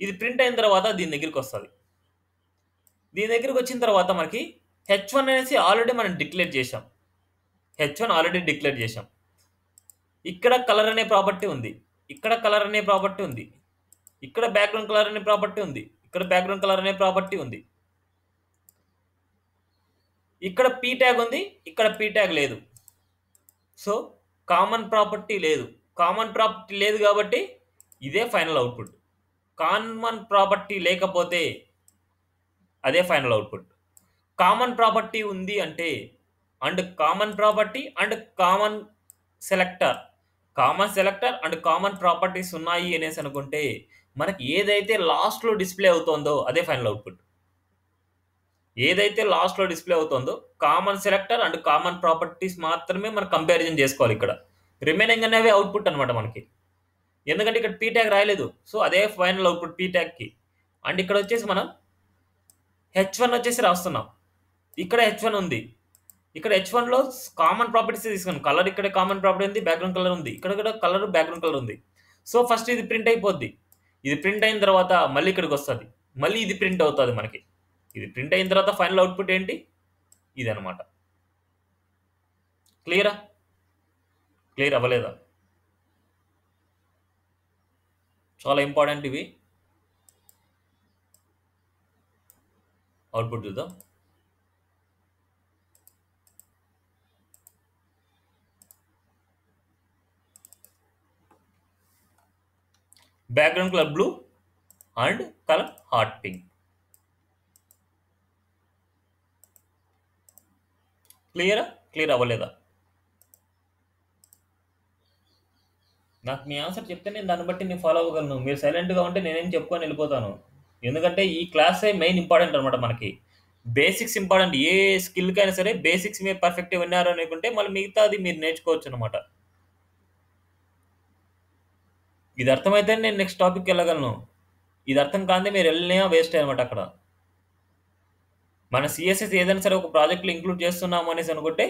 ఇది ప్రింట్ అయిన తర్వాత దీని దగ్గరికి వస్తుంది. దీని దగ్గరికి వచ్చిన తర్వాత మనకి హెచ్ వన్ అనేసి ఆల్రెడీ మనం డిక్లేర్ చేసాం హెచ్ వన్ ఆల్రెడీ డిక్లేర్ చేసాం ఇక్కడ కలర్ అనే ప్రాపర్టీ ఉంది. ఇక్కడ కలర్ అనే ప్రాపర్టీ ఉంది. ఇక్కడ బ్యాక్గ్రౌండ్ కలర్ అనే ప్రాపర్టీ ఉంది. ఇక్కడ బ్యాక్గ్రౌండ్ కలర్ అనే ప్రాపర్టీ ఉంది. ఇక్కడ పీ ట్యాగ్ ఉంది. ఇక్కడ పీ ట్యాగ్ లేదు. సో కామన్ ప్రాపర్టీ లేదు. కామన్ ప్రాపర్టీ లేదు కాబట్టి ఇదే ఫైనల్ అవుట్పుట్. కామన్ ప్రాపర్టీ లేకపోతే అదే ఫైనల్ అవుట్పుట్. కామన్ ప్రాపర్టీ ఉంది అంటే and common property and common selector. Common selector and common properties ఉన్నాయి అనేసి అనుకుంటే మనకి ఏదైతే లాస్ట్లో డిస్ప్లే అవుతుందో అదే ఫైనల్ అవుట్పుట్. ఏదైతే లాస్ట్లో డిస్ప్లే అవుతుందో common selector and common properties మాత్రమే మనం కంపారిజన్ చేసుకోవాలి ఇక్కడ. రిమైనింగ్ అనేవి అవుట్పుట్ అనమాట మనకి. ఎందుకంటే ఇక్కడ పీ ట్యాగ్ రాయలేదు. సో అదే ఫైనల్ అవుట్పుట్ పీ ట్యాగ్కి అండ్ ఇక్కడ వచ్చేసి మనం హెచ్ వన్ వచ్చేసి రాస్తున్నాం. ఇక్కడ హెచ్ వన్ ఉంది. ఇక్కడ హెచ్ వన్లో కామన్ ప్రాపర్టీస్ తీసుకున్నాం. కలర్ ఇక్కడ కామన్ ప్రాపర్టీ ఉంది బ్యాక్గ్రౌండ్ కలర్ ఉంది. ఇక్కడ కూడా కలర్ బ్యాక్గ్రౌండ్ కలర్ ఉంది. సో ఫస్ట్ ఇది ప్రింట్ అయిపోద్ది. ఇది ప్రింట్ అయిన తర్వాత మళ్ళీ ఇక్కడికి వస్తుంది. మళ్ళీ ఇది ప్రింట్ అవుతుంది మనకి. ఇది ప్రింట్ అయిన తర్వాత ఫైనల్ అవుట్పుట్ ఏంటి? ఇది అనమాట క్లియరా క్లియర్ అవ్వలేదా? చాలా ఇంపార్టెంట్ ఇవి. అవుట్పుట్ చూద్దాం. Background colour blue and colour hot pink క్లియరా క్లియర్ అవ్వలేదా? నాకు మీ ఆన్సర్ చెప్తే నేను దాన్ని బట్టి నేను ఫాలో అవ్వగలను. మీరు సైలెంట్గా ఉంటే నేనేం చెప్పుకొని వెళ్ళిపోతాను. ఎందుకంటే ఈ క్లాసే మెయిన్ ఇంపార్టెంట్ అనమాట మనకి. బేసిక్స్ ఇంపార్టెంట్ ఏ స్కిల్కైనా సరే బేసిక్స్ మీరు పర్ఫెక్ట్గా విన్నారు అనుకుంటే మళ్ళీ మిగతాది మీరు నేర్చుకోవచ్చు అనమాట ఇది అర్థమైతే నేను నెక్స్ట్ టాపిక్కి వెళ్ళగలను. ఇది అర్థం కాదే మీరు వెళ్ళినా వేస్ట్ అనమాట అక్కడ. మన సిఎస్ఎస్ ఏదైనా సరే ఒక ప్రాజెక్ట్లో ఇంక్లూడ్ చేస్తున్నాము అనేసి అనుకుంటే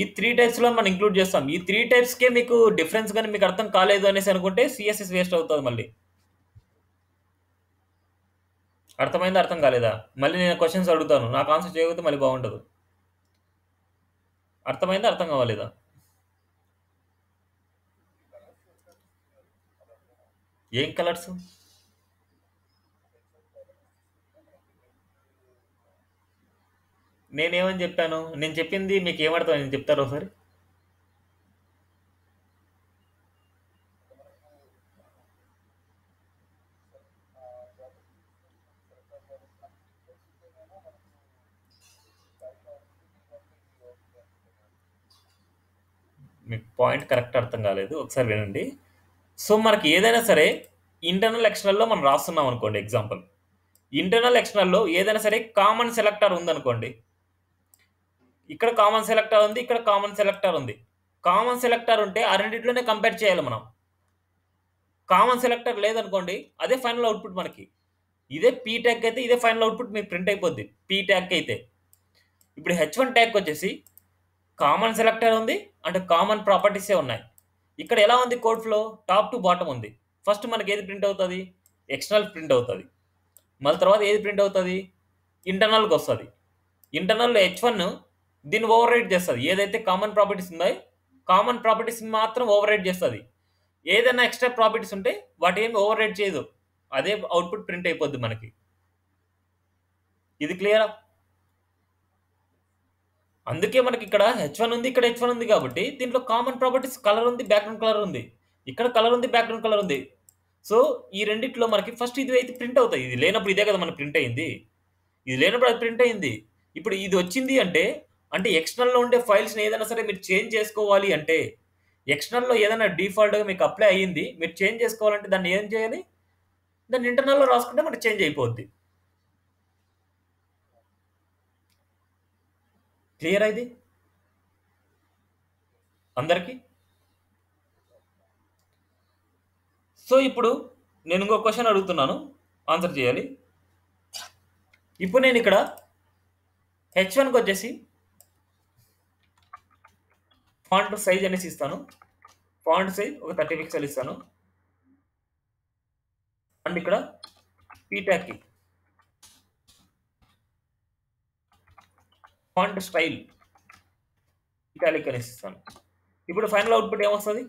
ఈ త్రీ టైప్స్లో మనం ఇంక్లూడ్ చేస్తాం. ఈ త్రీ టైప్స్కే మీకు డిఫరెన్స్ కానీ మీకు అర్థం కాలేదు అనేసి అనుకుంటే సిఎస్ఎస్ వేస్ట్ అవుతుంది మళ్ళీ. అర్థమైందా అర్థం కాలేదా? మళ్ళీ నేను క్వశ్చన్స్ అడుగుతాను. నాకు ఆన్సర్ చేయకపోతే మళ్ళీ బాగుండదు. అర్థమైందా అర్థం కావాలేదా? ఏం కలర్స్ నేనేమని చెప్పాను? నేను చెప్పింది మీకు ఏమర్థం నేను చెప్తారు ఒకసారి? మీకు పాయింట్ కరెక్ట్ అర్థం కాలేదు. ఒకసారి వినండి. సో మనకి ఏదైనా సరే ఇంటర్నల్ ఎక్స్టర్నల్లో మనం రాస్తున్నాం అనుకోండి ఎగ్జాంపుల్. ఇంటర్నల్ ఎక్స్టర్నల్లో ఏదైనా సరే కామన్ సెలెక్టర్ ఉందనుకోండి ఇక్కడ కామన్ సెలెక్టర్ ఉంది ఇక్కడ కామన్ సెలెక్టర్ ఉంది. కామన్ సెలెక్టర్ ఉంటే ఆ రెండింటిలోనే కంపేర్ చేయాలి మనం. కామన్ సెలెక్టర్ లేదనుకోండి అదే ఫైనల్ అవుట్పుట్ మనకి. ఇదే పీ ట్యాగ్ అయితే ఇదే ఫైనల్ అవుట్పుట్ మీకు ప్రింట్ అయిపోద్ది. పీ ట్యాగ్ అయితే. ఇప్పుడు హెచ్ వన్ ట్యాగ్ వచ్చేసి కామన్ సెలెక్టర్ ఉంది అంటే కామన్ ప్రాపర్టీసే ఉన్నాయి. ఇక్కడ ఎలా ఉంది code flow top to bottom ఉంది. ఫస్ట్ మనకి ఏది ప్రింట్ అవుతుంది? ఎక్స్టర్నల్ ప్రింట్ అవుతుంది. మళ్ళీ తర్వాత ఏది ప్రింట్ అవుతుంది? ఇంటర్నల్కి వస్తుంది. ఇంటర్నల్లో హెచ్ వన్ దీన్ని ఓవర్ రైడ్ చేస్తుంది. ఏదైతే కామన్ ప్రాపర్టీస్ ఉన్నాయో కామన్ ప్రాపర్టీస్ మాత్రం ఓవర్ రైడ్ చేస్తుంది. ఏదైనా ఎక్స్ట్రా ప్రాపర్టీస్ ఉంటే వాటి ఏమి ఓవర్ రైడ్ చేయదు. అదే అవుట్పుట్ ప్రింట్ అయిపోద్ది మనకి. ఇది క్లియరా అందుకే మనకి ఇక్కడ హెచ్ వన్ ఉంది ఇక్కడ హెచ్ వన్ ఉంది కాబట్టి దీంట్లో కామన్ ప్రాపర్టీస్ కలర్ ఉంది బ్యాక్గ్రౌండ్ కలర్ ఉంది. ఇక్కడ కలర్ ఉంది బ్యాక్గ్రౌండ్ కలర్ ఉంది. సో ఈ రెండిట్లో మనకి ఫస్ట్ ఇది అయితే ప్రింట్ అవుతాయి. ఇది లేనప్పుడు ఇదే కదా మనకి ప్రింట్ అయింది. ఇది లేనప్పుడు అది ప్రింట్ అయింది. ఇప్పుడు ఇది వచ్చింది అంటే అంటే ఎక్స్టర్నల్లో ఉండే ఫైల్స్ని ఏదైనా సరే మీరు చేంజ్ చేసుకోవాలి అంటే ఎక్స్టర్నల్లో ఏదైనా డిఫాల్ట్గా మీకు అప్లై అయ్యింది మీరు చేంజ్ చేసుకోవాలంటే దాన్ని ఏం చేయాలి? దాన్ని ఇంటర్నల్లో రాసుకుంటే మనకు చేంజ్ అయిపోద్ది. క్లియర్ అయింది అందరికీ? సో ఇప్పుడు నేను ఇంకో క్వశ్చన్ అడుగుతున్నాను. ఆన్సర్ చేయాలి. ఇప్పుడు నేను ఇక్కడ హెచ్ వన్కి వచ్చేసి ఫాంట్ సైజ్ అనేసి ఇస్తాను. ఫాంట్ సైజ్ ఒక థర్టీ పిక్సెల్ ఇస్తాను. అండ్ ఇక్కడ పీటాక్కి ఫాంట్ స్టైల్ ఇటాలిక్ అనేసి ఇస్తాను. ఇప్పుడు ఫైనల్ అవుట్పుట్ ఏమొస్తుంది?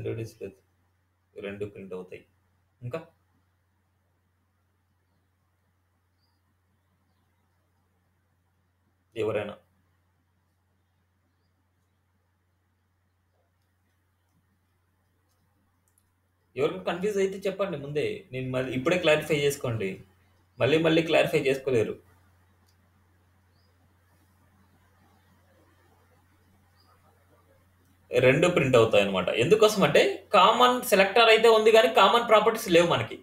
రెండు డిస్ప్లే రెండు ప్రింట్ అవుతాయి. ఇంకా? ఎవరైనా? ఎవరికి కన్ఫ్యూజ్ అయితే చెప్పండి ముందే. నేను మళ్ళీ ఇప్పుడే క్లారిఫై చేసుకోండి. మళ్ళీ మళ్ళీ క్లారిఫై చేసుకోలేరు. రెండు ప్రింట్ అవుతాయి అనమాట ఎందుకోసం అంటే కామన్ సెలెక్టర్ అయితే ఉంది కానీ కామన్ ప్రాపర్టీస్ లేవు మనకి.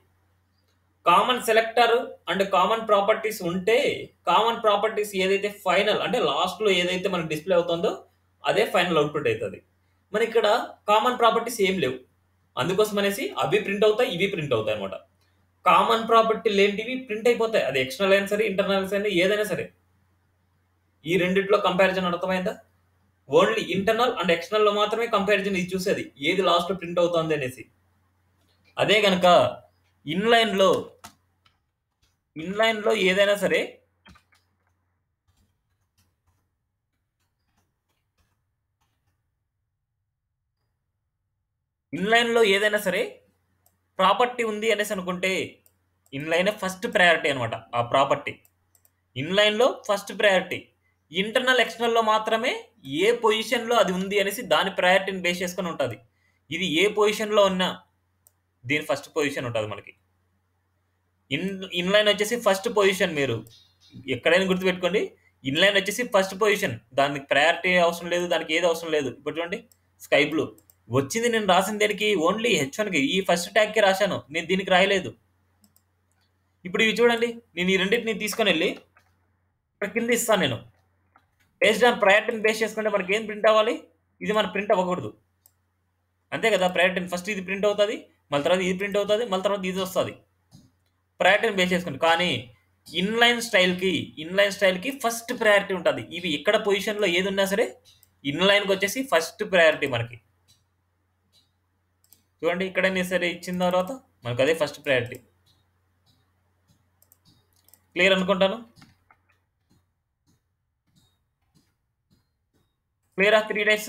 Common selector and common properties ఉంటే కామన్ ప్రాపర్టీస్ ఏదైతే ఫైనల్ అంటే లాస్ట్లో ఏదైతే మనకి డిస్ప్లే అవుతుందో అదే ఫైనల్ అవుట్పుట్ అవుతుంది. మన ఇక్కడ కామన్ ప్రాపర్టీస్ ఏం లేవు. అందుకోసం అనేసి అవి ప్రింట్ అవుతాయి ఇవి ప్రింట్ అవుతాయి అనమాట కామన్ ప్రాపర్టీ లేంటివి ప్రింట్ అయిపోతాయి. అది ఎక్స్టర్నల్ అయినా సరే ఇంటర్నల్ అయినా ఏదైనా సరే. ఈ రెండిట్లో కంపారిజన్ అర్థమైందా? ఓన్లీ ఇంటర్నల్ అండ్ ఎక్స్టర్నల్లో మాత్రమే కంపారిజన్ ఇది చూసేది. ఏది లాస్ట్ ప్రింట్ అవుతుంది అనేసి. అదే గనక ఇన్లైన్లో ఇన్లైన్లో ఏదైనా సరే ఇన్లైన్లో ఏదైనా సరే ప్రాపర్టీ ఉంది అనేసి అనుకుంటే ఇన్లైన్ ఫస్ట్ ప్రయారిటీ అనమాట ఆ ప్రాపర్టీ ఇన్లైన్లో ఫస్ట్ ప్రయారిటీ ఇంటర్నల్ ఎక్స్టర్నల్లో మాత్రమే ఏ పొజిషన్లో అది ఉంది అనేసి దాని ప్రయారిటీని బేస్ చేసుకొని ఉంటుంది. ఇది ఏ పొజిషన్లో ఉన్నా దీని ఫస్ట్ పొజిషన్ ఉంటుంది మనకి. ఇన్ ఇన్లైన్ వచ్చేసి ఫస్ట్ పొజిషన్ మీరు ఎక్కడైనా గుర్తుపెట్టుకోండి. ఇన్లైన్ వచ్చేసి ఫస్ట్ పొజిషన్ దానికి ప్రయారిటీ అవసరం లేదు దానికి ఏది అవసరం లేదు. ఇప్పుడు చూడండి స్కై బ్లూ. వచ్చింది నేను రాసిన దానికి? ఓన్లీ హెచ్ వన్కి ఈ ఫస్ట్ ట్యాగ్కి రాశాను. నేను దీనికి రాయలేదు. ఇప్పుడు ఇవి చూడండి. నేను ఈ రెండింటిని తీసుకొని వెళ్ళి ఇక్కడ కింద ఇస్తాను నేను. బేస్డ్ ఆన్ ప్రయారిటీని బేస్ చేసుకుంటే మనకి ఏం ప్రింట్ అవ్వాలి? ఇది మన ప్రింట్ అవ్వకూడదు. అంతే కదా? ప్రయారిటీని ఫస్ట్ ఇది ప్రింట్ అవుతుంది మళ్ళీ తర్వాత ఇది ప్రింట్ అవుతుంది మళ్ళీ తర్వాత ఇది వస్తుంది. ప్రయారిటీని బేస్ చేసుకుంటే కానీ ఇన్లైన్ స్టైల్కి ఇన్లైన్ స్టైల్కి ఫస్ట్ ప్రయారిటీ ఉంటుంది. ఇవి ఎక్కడ పొజిషన్లో ఏది ఉన్నా సరే ఇన్లైన్కి వచ్చేసి ఫస్ట్ ప్రయారిటీ మనకి. చూడండి ఇక్కడైనా సరే ఇచ్చిన తర్వాత మనకు అదే ఫస్ట్ ప్రయారిటీ క్లియర్ అనుకుంటాను? క్లియరా త్రీ డేస్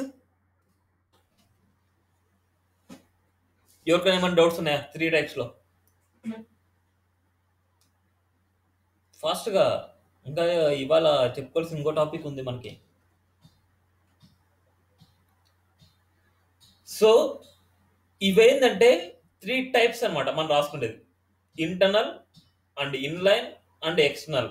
ఎవరికైనా ఏమైనా డౌట్స్ ఉన్నాయా? త్రీ టైప్స్లో ఫాస్ట్గా ఇంకా ఇవాళ చెప్పుకోవాల్సిన ఇంకో టాపిక్ ఉంది మనకి. సో ఇవేంటంటే త్రీ టైప్స్ అనమాట మనం రాసుకునేది. Internal and inline and external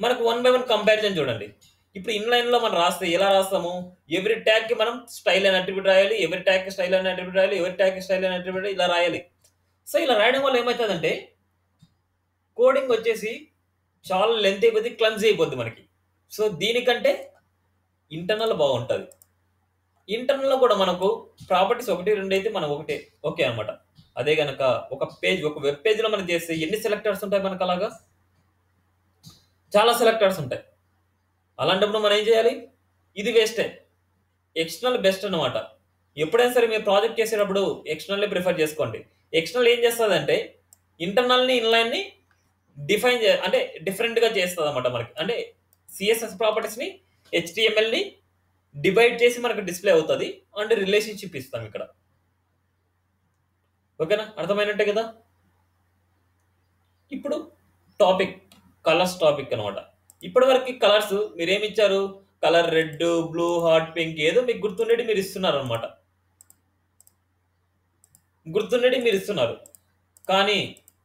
మనకు వన్ బై వన్ కంపారిజన్ చూడండి. ఇప్పుడు ఇన్లైన్లో మనం రాస్తే ఎలా రాస్తాము? ఎవ్రీ ట్యాగ్కి మనం స్టైల్ అని అట్రిబ్యూట్ రాయాలి ఎవరి ట్యాగ్ స్టైల్ అని అట్రిబ్యూట్ రాయాలి ఎవరి ట్యాగ్ స్టైల్ అని అట్రిబ్యూట్ ఇలా రాయాలి. సో ఇలా రాయడం వల్ల ఏమవుతుందంటే కోడింగ్ వచ్చేసి చాలా లెంత్ అయిపోద్ది క్లమ్జీ అయిపోద్ది మనకి. సో దీనికంటే ఇంటర్నల్ బాగుంటుంది. ఇంటర్నల్లో కూడా మనకు ప్రాపర్టీస్ ఒకటి రెండు అయితే మనం ఒకటే ఓకే అనమాట అదే కనుక ఒక పేజ్ ఒక వెబ్ పేజ్లో మనం చేస్తే ఎన్ని సెలెక్టర్స్ ఉంటాయి మనకు అలాగా? చాలా సెలెక్టర్స్ ఉంటాయి. అలాంటప్పుడు మనం ఏం చేయాలి? ఇది వేస్టే ఎక్స్టర్నల్ బెస్ట్ అనమాట ఎప్పుడైనా సరే మీరు ప్రాజెక్ట్ చేసేటప్పుడు ఎక్స్టర్నల్ ప్రిఫర్ చేసుకోండి. ఎక్స్టర్నల్ ఏం చేస్తుంది అంటే ఇంటర్నల్ని ఇన్లైన్ని డిఫైన్ చే అంటే డిఫరెంట్గా చేస్తుంది అనమాట మనకి. అంటే సిఎస్ఎస్ ప్రాపర్టీస్ని హెచ్టిఎంఎల్ని డివైడ్ చేసి మనకు డిస్ప్లే అవుతుంది అండ్ రిలేషన్షిప్ ఇస్తాం ఇక్కడ. ఓకేనా? అర్థమైనట్టే కదా? ఇప్పుడు టాపిక్ కలర్స్ టాపిక్ అనమాట ఇప్పటివరకు colours మీరేమిచ్చారు? Colour red blue hot pink ఏదో మీకు గుర్తుండేది మీరు ఇస్తున్నారు అనమాట గుర్తుండేది మీరు ఇస్తున్నారు కానీ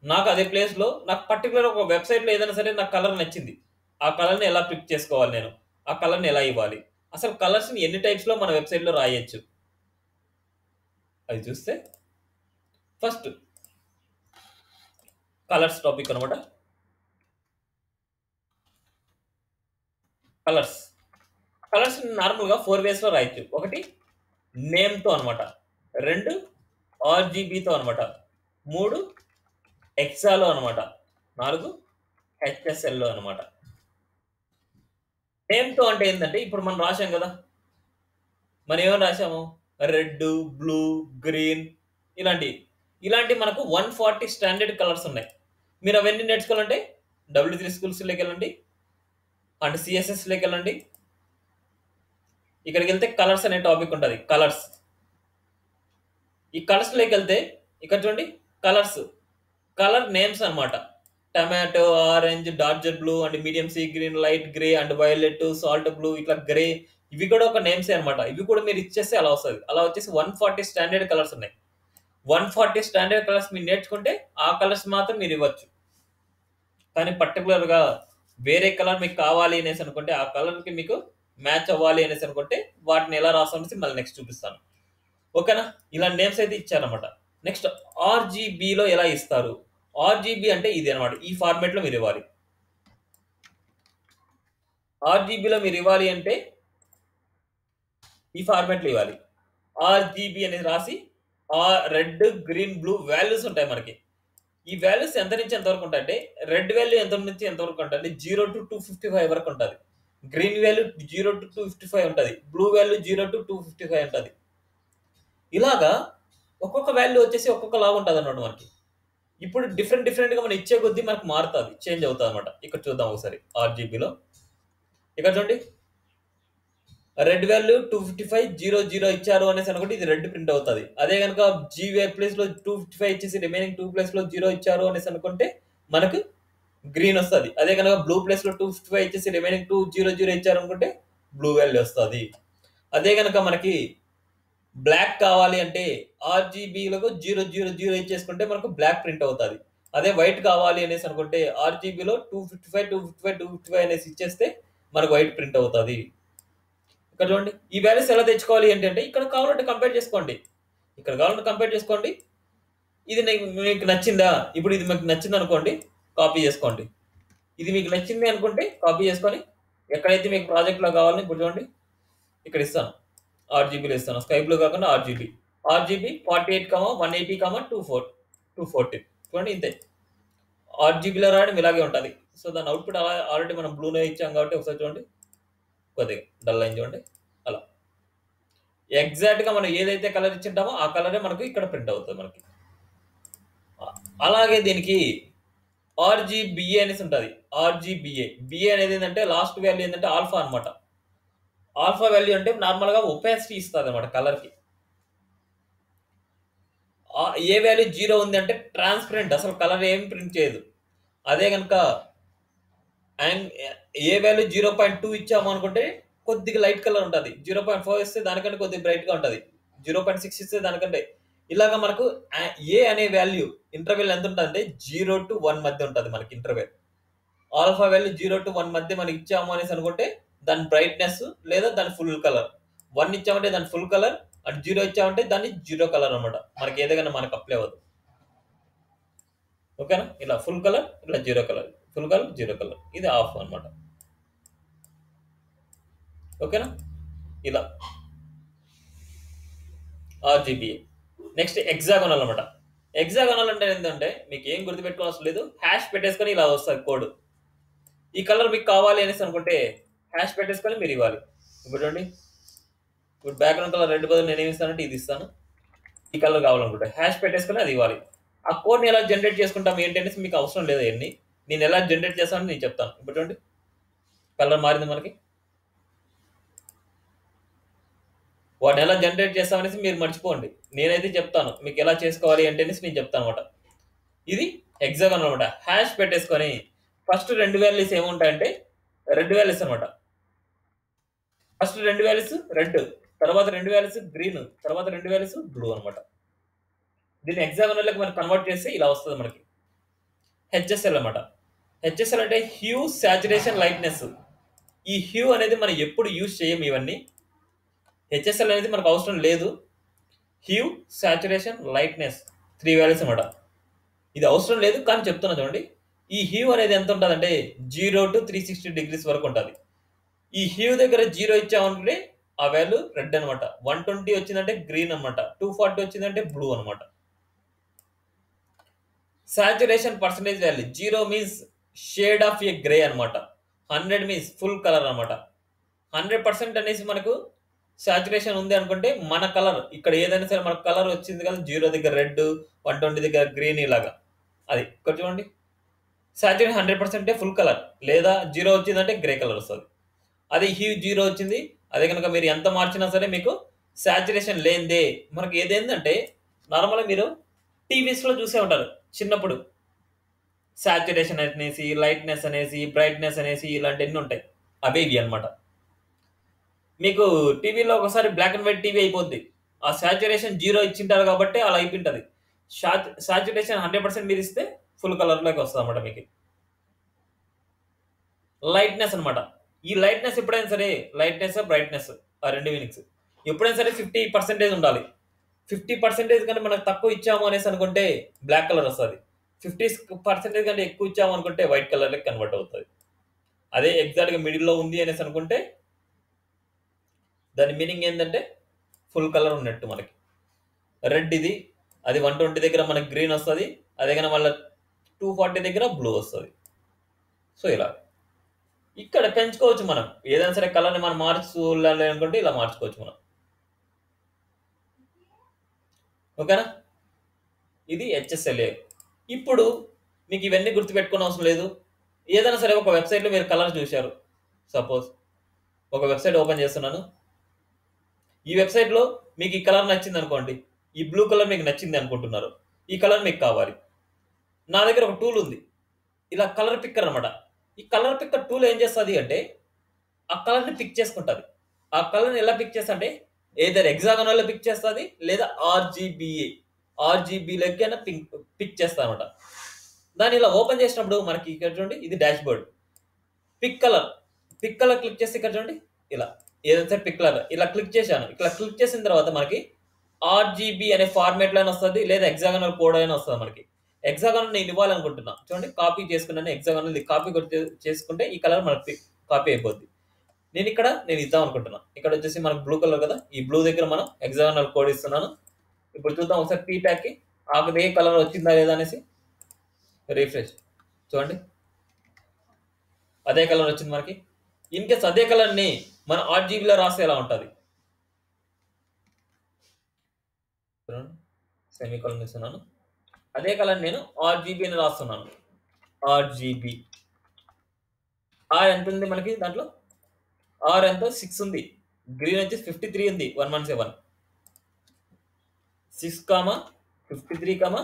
నాకు అదే ప్లేస్లో నాకు పర్టికులర్ ఒక వెబ్సైట్లో ఏదైనా సరే నాకు కలర్ నచ్చింది. ఆ కలర్ని ఎలా పిక్ చేసుకోవాలి నేను? ఆ కలర్ని ఎలా ఇవ్వాలి? అసలు కలర్స్ని ఎన్ని టైప్స్లో మన వెబ్సైట్లో రాయొచ్చు? అది చూస్తే ఫస్ట్ కలర్స్ టాపిక్ అనమాట కలర్స్. కలర్స్ నార్మల్గా ఫోర్ వేస్లో రాయొచ్చు. ఒకటి నేమ్తో అనమాట రెండు ఆర్జీబీతో అనమాట మూడు ఎక్సాలో అనమాట నాలుగు హెచ్ఎస్ఎల్లో అనమాట నేమ్తో అంటే ఏంటంటే ఇప్పుడు మనం రాసాం కదా. మనం ఏమని రాసాము రెడ్ బ్లూ గ్రీన్ ఇలాంటివి ఇలాంటి మనకు వన్ ఫార్టీ స్టాండర్డ్ కలర్స్ ఉన్నాయి. మీరు అవన్నీ నేర్చుకోవాలంటే డబ్ల్యూ త్రీ స్కూల్స్లోకి వెళ్ళండి అండ్ సిఎస్ఎస్లోకి వెళ్ళండి. ఇక్కడికి వెళ్తే కలర్స్ అనే టాపిక్ ఉంటుంది. కలర్స్ ఈ కలర్స్‌లోకి వెళ్తే ఇక్కడ చూడండి కలర్స్. కలర్ నేమ్స్ అనమాట tomato, orange, dodger blue and medium sea green, light grey and violet slate blue ఇట్లా గ్రే ఇవి కూడా ఒక నేమ్సే అనమాట ఇవి కూడా మీరు ఇచ్చేస్తే అలా వస్తుంది. అలా వచ్చేసి 140 స్టాండర్డ్ కలర్స్ ఉన్నాయి. 140 స్టాండర్డ్ కలర్స్ మీరు నేర్చుకుంటే ఆ కలర్స్ మాత్రం మీరు ఇవ్వచ్చు. కానీ పర్టికులర్గా వేరే కలర్ మీకు కావాలి అనేసి అనుకుంటే ఆ కలర్‌కి మీకు మ్యాచ్ అవ్వాలి అనేసి అనుకుంటే వాటిని ఎలా రాస్తామనేసి మళ్ళీ నెక్స్ట్ చూపిస్తాను. ఓకేనా? ఇలాంటి నేమ్స్ అయితే ఇచ్చారనమాట నెక్స్ట్ ఆర్‌జీబీలో ఎలా ఇస్తారు? ఆర్‌జీబీ అంటే ఇది అన్నమాట. ఈ ఫార్మేట్లో మీరు ఇవ్వాలి. ఆర్‌జీబీలో మీరు ఇవ్వాలి అంటే ఈ ఫార్మేట్లో ఇవ్వాలి. ఆర్‌జీబీ అనేది రాసి ఆ రెడ్, గ్రీన్, బ్లూ వాల్యూస్ ఉంటాయి మనకి. ఈ వాల్యూస్ ఎంత నుంచి ఎంత వరకు ఉంటాయంటే రెడ్ వాల్యూ ఎంత నుంచి ఎంత వరకు ఉంటది 0-255 వరకు ఉంటుంది గ్రీన్ వాల్యూ 0-255 ఉంటది. బ్లూ వాల్యూ 0-255 ఉంటది. ఇలాగా ఒక్కొక్క వాల్యూ వచ్చేసి ఒక్కొక్క లాభం ఉంటుంది అనమాట మనకి. ఇప్పుడు డిఫరెంట్ డిఫరెంట్‌గా మనం ఇచ్చే కొద్దీ మనకు మారుతుంది చేంజ్ అవుతుంది అనమాట ఇక్కడ చూద్దాం ఒకసారి ఆర్‌జీబీలో. ఇక్కడ చూడండి. రెడ్ వాల్యూ 255 జీరో జీరో ఇచ్చారు అనేసి అనుకుంటే ఇది రెడ్ ప్రింట్ అవుతుంది. అదే గనుక జీ వే ప్లేస్‌లో 255 ఇచ్చేసి రిమైనింగ్ 2 ప్లేస్‌లో జీరో ఇచ్చారు అనేసి అనుకుంటే మనకు గ్రీన్ వస్తుంది. అదే కనుక బ్లూ ప్లేస్‌లో 255 ఇచ్చేసి రిమైనింగ్ టూ జీరో జీరో ఇచ్చారు అనుకుంటే బ్లూ వాల్యూ వస్తుంది. అదే గనుక మనకి బ్లాక్ కావాలి అంటే ఆర్‌జీబీలకు 000 ఇచ్చేసుకుంటే మనకు బ్లాక్ ప్రింట్ అవుతుంది. అదే వైట్ కావాలి అనేసి అనుకుంటే ఆర్‌జీబీలో 255, 255, 255 అనేసి ఇచ్చేస్తే మనకు వైట్ ప్రింట్ అవుతుంది. ఇక్కడ చూడండి. ఈ వాల్యూస్ ఎలా తెచ్చుకోవాలి ఏంటంటే ఇక్కడ కావాలంటే కంపేర్ చేసుకోండి. ఇక్కడ కావాలంటే కంపేర్ చేసుకోండి. ఇది మీకు నచ్చిందా? ఇప్పుడు ఇది మీకు నచ్చిందనుకోండి కాపీ చేసుకోండి. ఇది మీకు నచ్చింది అనుకుంటే కాపీ చేసుకొని ఎక్కడైతే మీకు ప్రాజెక్ట్‌లో కావాలని ఇప్పుడు చూడండి. ఇక్కడ ఇస్తాను. ఆర్‌జీబీలో ఇస్తాను. స్కై కాకుండా ఆర్‌జీబీ. ఆర్‌జీబీ 48, 180, 24 240 చూడండి ఇంతే. ఆర్‌జీబీలో రాయడం ఇలాగే ఉంటుంది సో దాని అవుట్‌పుట్ అలా ఆల్రెడీ మనం బ్లూనే ఇచ్చాం కాబట్టి ఒకసారి చూడండి. కొద్దిగా డల్ అయింది చూడండి. అలా. ఎగ్జాక్ట్‌గా మనం ఏదైతే కలర్ ఇచ్చింటామో ఆ కలరే మనకు ఇక్కడ ప్రింట్ అవుతుంది మనకి. అలాగే దీనికి ఆర్జీబిఏ అనేసి ఉంటుంది ఆర్జీబిఏ బీఏ అనేది ఏంటంటే లాస్ట్ వాల్యూ ఏంటంటే ఆల్ఫా అనమాట ఆల్ఫా వాల్యూ అంటే నార్మల్‌గా ఒపాసిటీ ఇస్తదన్నమాట కలర్‌కి. ఏ వాల్యూ జీరో ఉంది అంటే ట్రాన్స్‌పరెంట్ అసలు కలర్ ఏమి ప్రింట్ చేయదు. అదే కనుక అండ్ ఏ వాల్యూ 0.2 ఇచ్చాము అనుకుంటే కొద్దిగా లైట్ కలర్ ఉంటుంది జీరో పాయింట్ ఫోర్ ఇస్తే దానికంటే కొద్దిగా బ్రైట్‌గా ఉంటది. 0.6 ఇస్తే దానికంటే ఇలాగ మనకు ఏ అనే వాల్యూ ఇంటర్వెల్ ఎంత ఉంటుంది జీరో టు వన్ మధ్య ఉంటుంది మనకి ఇంటర్వెల్. ఆల్ఫా వాల్యూ 0-1 మధ్య మనకి ఇచ్చాము అనేసి అనుకుంటే దాని బ్రైట్‌నెస్ లేదా దాని ఫుల్ కలర్. వన్ ఇచ్చామంటే దాని ఫుల్ కలర్ అండ్ జీరో ఇచ్చామంటే దాన్ని జీరో కలర్ అనమాట మనకి ఏదైనా మనకు అప్లై అవ్వదు. ఓకేనా? ఇలా ఫుల్ కలర్, ఇలా zero colour. Full colour, zero colour. ఇది ఆఫ్ అనమాట ఓకేనా? ఇలా. ఆర్‌జీబీఏ. నెక్స్ట్ ఎగ్జాగోనల్ అనమాట ఎగ్జాగోనల్ అంటే ఏంటంటే మీకు ఏం గుర్తుపెట్టుకోవాల్సిన లేదు. హ్యాష్ పెట్టేసుకొని ఇలా వస్తుంది కోడ్. ఈ కలర్ మీకు కావాలి అనేసి అనుకుంటే హ్యాష్ పెట్టేసుకొని మీరు ఇవ్వాలి. ఇప్పుడు చూడండి. ఇప్పుడు బ్యాక్‌గ్రౌండ్ కలర్ రెడ్ బదులు నేను ఏమి ఇస్తానంటే ఇది ఇస్తాను. ఈ కలర్ కావాలనుకుంటే హ్యాష్ పెట్టేసుకొని అది ఇవ్వాలి. ఆ కోడ్‌ని ఎలా జనరేట్ చేసుకుంటాం ఏంటి అనేసి మీకు అవసరం లేదు ఎన్ని నేను ఎలా జనరేట్ చేస్తానని నేను చెప్తాను. ఇప్పుడు చూడండి. కలర్ మారింది మనకి. వాటిని ఎలా జనరేట్ చేస్తామనేసి మీరు మర్చిపోండి. నేనైతే చెప్తాను. మీకు ఎలా చేసుకోవాలి అంటే అనేసి నేను చెప్తానన్నమాట. ఇది హెక్సాగోనల్ అనమాట హాష్ పెట్టేసుకొని ఫస్ట్ రెండు వాల్యూస్ ఏముంటాయంటే రెడ్ వాల్యూస్ అనమాట ఫస్ట్ రెండు వాల్యూస్ రెడ్. తర్వాత రెండు వాల్యూస్ గ్రీన్. తర్వాత రెండు వాల్యూస్ బ్లూ అన్నమాట. దీన్ని హెక్సాగోనల్‌లోకి మనం కన్వర్ట్ చేస్తే ఇలా వస్తుంది మనకి. హెచ్ఎస్ఎల్ అనమాట హెచ్ఎస్ఎల్ అంటే హ్యూ, సాచురేషన్, లైట్‌నెస్. ఈ హ్యూ అనేది మనం ఎప్పుడు యూజ్ చేయము ఇవన్నీ. హెచ్ఎస్ఎల్ అనేది మనకు అవసరం లేదు. Hue, saturation, lightness three values అనమాట ఇది అవసరం లేదు కానీ చెప్తున్నా చూడండి. ఈ హ్యూ అనేది ఎంత ఉంటుందంటే zero to three sixty degrees వరకు ఉంటుంది ఈ హ్యూ దగ్గర జీరో ఇచ్చామంటే ఆ వాల్యూ రెడ్ అనమాట వన్ ట్వంటీ వచ్చిందంటే గ్రీన్ అన్నమాట. 240 వచ్చిందంటే బ్లూ అనమాట saturation percentage value zero means shade of a grey అనమాట హండ్రెడ్ మీన్స్ ఫుల్ కలర్ అనమాట హండ్రెడ్ పర్సెంట్ అనేసి మనకు సాచురేషన్ ఉంది అనుకుంటే మన కలర్ ఇక్కడ ఏదైనా సరే మన కలర్ వచ్చింది కదా జీరో దగ్గర రెడ్, 120 దగ్గర గ్రీన్ ఇలాగా. అది. ఇక్కడ చూడండి. Saturation 100% full colour. లేదా జీరో వచ్చిందంటే గ్రే కలర్ వస్తుంది అదే హ్యూ జీరో వచ్చింది. అదే కనుక మీరు ఎంత మార్చినా సరే మీకు సాచురేషన్ లేనిదే మనకి ఏదేందంటే నార్మల్గా మీరు టీవీస్లో చూసే ఉంటారు చిన్నప్పుడు శాచ్యురేషన్ అనేసి లైట్నెస్ అనేసి బ్రైట్నెస్ అనేసి ఇలాంటివన్నీ ఉంటాయి. అవే ఇవి అనమాట మీకు టీవీలో ఒకసారి బ్లాక్ అండ్ వైట్ టీవీ అయిపోద్ది. ఆ శాచ్యురేషన్ జీరో ఇచ్చింటారు కాబట్టి అలా అయిపోయింటుంది. శాచ్యురేషన్ హండ్రెడ్ పర్సెంట్ మీరు ఇస్తే ఫుల్ కలర్లోకి వస్తుంది అనమాట మీకు. లైట్నెస్ అనమాట ఈ లైట్నెస్ ఎప్పుడైనా సరే లైట్నెస్ బ్రైట్నెస్ ఆ రెండు మీనింగ్స్ ఎప్పుడైనా సరే ఫిఫ్టీ పర్సెంటేజ్ ఉండాలి. ఫిఫ్టీ పర్సెంటేజ్ కంటే మనకు తక్కువ ఇచ్చాము అనేసి అనుకుంటే బ్లాక్ కలర్ వస్తుంది. ఫిఫ్టీ పర్సెంటేజ్ కంటే ఎక్కువ ఇచ్చాము అనుకుంటే వైట్ కలర్లోకి కన్వర్ట్ అవుతుంది. అదే ఎగ్జాక్ట్గా మిడిల్లో ఉంది అనేసి అనుకుంటే దాని మీనింగ్ ఏంటంటే ఫుల్ కలర్ ఉన్నట్టు మనకి. రెడ్ ఇది అది వన్ ట్వంటీ దగ్గర మనకి గ్రీన్ వస్తుంది అదే కానీ వాళ్ళ టూ ఫార్టీ దగ్గర బ్లూ వస్తుంది. సో ఇలా. ఇక్కడ పెంచుకోవచ్చు మనం. ఏదైనా సరే కలర్ని మనం మార్చుకోవాలి అనుకుంటే ఇలా మార్చుకోవచ్చు మనం. ఓకేనా? ఇది హెచ్ఎస్ఎల్ఏ ఇప్పుడు మీకు ఇవన్నీ గుర్తుపెట్టుకునే అవసరం లేదు. ఏదైనా సరే ఒక వెబ్సైట్లో మీరు కలర్ చూశారు. సపోజ్ ఒక వెబ్సైట్ ఓపెన్ చేస్తున్నాను. ఈ వెబ్సైట్లో మీకు ఈ కలర్ నచ్చింది అనుకోండి. ఈ బ్లూ కలర్ మీకు నచ్చింది అనుకుంటున్నారు. ఈ కలర్ మీకు కావాలి. నా దగ్గర ఒక టూల్ ఉంది. ఇలా కలర్ పిక్కర్ అనమాట ఈ కలర్ పిక్కర్ టూల్ ఏం చేస్తుంది అంటే ఆ కలర్ని పిక్ చేసుకుంటుంది. ఆ కలర్ని ఎలా పిక్ చేస్తా అంటే ఏదర్ ఎగ్జాగనల్లో పిక్ చేస్తుంది లేదా ఆర్జీబీఏ ఆర్జీబీలోకి అయినా పిక్ పిక్ చేస్తా అనమాట దాన్ని ఇలా ఓపెన్ చేసినప్పుడు మనకి ఇక్కడ చూడండి ఇది dash board pick colour pick colour click చేస్తే ఇక్కడ చూడండి ఇలా. ఏదైతే పిక్ కలర్ ఇలా క్లిక్ చేశాను. ఇలా క్లిక్ చేసిన తర్వాత మనకి ఆర్జీబీ అనే ఫార్మేట్లో వస్తుంది లేదా ఎగ్జాగనల్ కోడ్ అయినా వస్తుంది మనకి. ఎగ్జాగనల్ నేను ఇవ్వాలనుకుంటున్నా. చూడండి కాపీ చేసుకున్నాను ఎగ్జాగనల్ కాపీ చేసుకుంటే ఈ కలర్ మనకి కాపీ అయిపోద్ది. నేను ఇక్కడ నేను ఇద్దాం అనుకుంటున్నాను ఇక్కడ వచ్చేసి మనకు బ్లూ కలర్ కదా? ఈ బ్లూ దగ్గర మనం ఎగ్జామినల్ కోడ్ ఇస్తున్నాను. ఇప్పుడు చూద్దాం ఒకసారి పీ ప్యాక్కి ఆకు ఏ కలర్ వచ్చిందా లేదా అనేసి. రీఫ్రెష్ చూడండి. అదే కలర్ వచ్చింది మనకి. ఇన్ కేస్ అదే కలర్ని మన ఆర్ట్ జీబీలో రాస్తే ఎలా ఉంటుంది? సెమీ కలర్ ఇస్తున్నాను. అదే కలర్ నేను ఆర్జీబీ అని రాస్తున్నాను. ఆర్జీబీ ఆర్ ఎంత ఉంది మనకి దాంట్లో? ఆర్ ఎంత? సిక్స్ ఉంది. గ్రీన్ వచ్చేసి ఫిఫ్టీ త్రీ ఉంది. One one seven six comma fifty three comma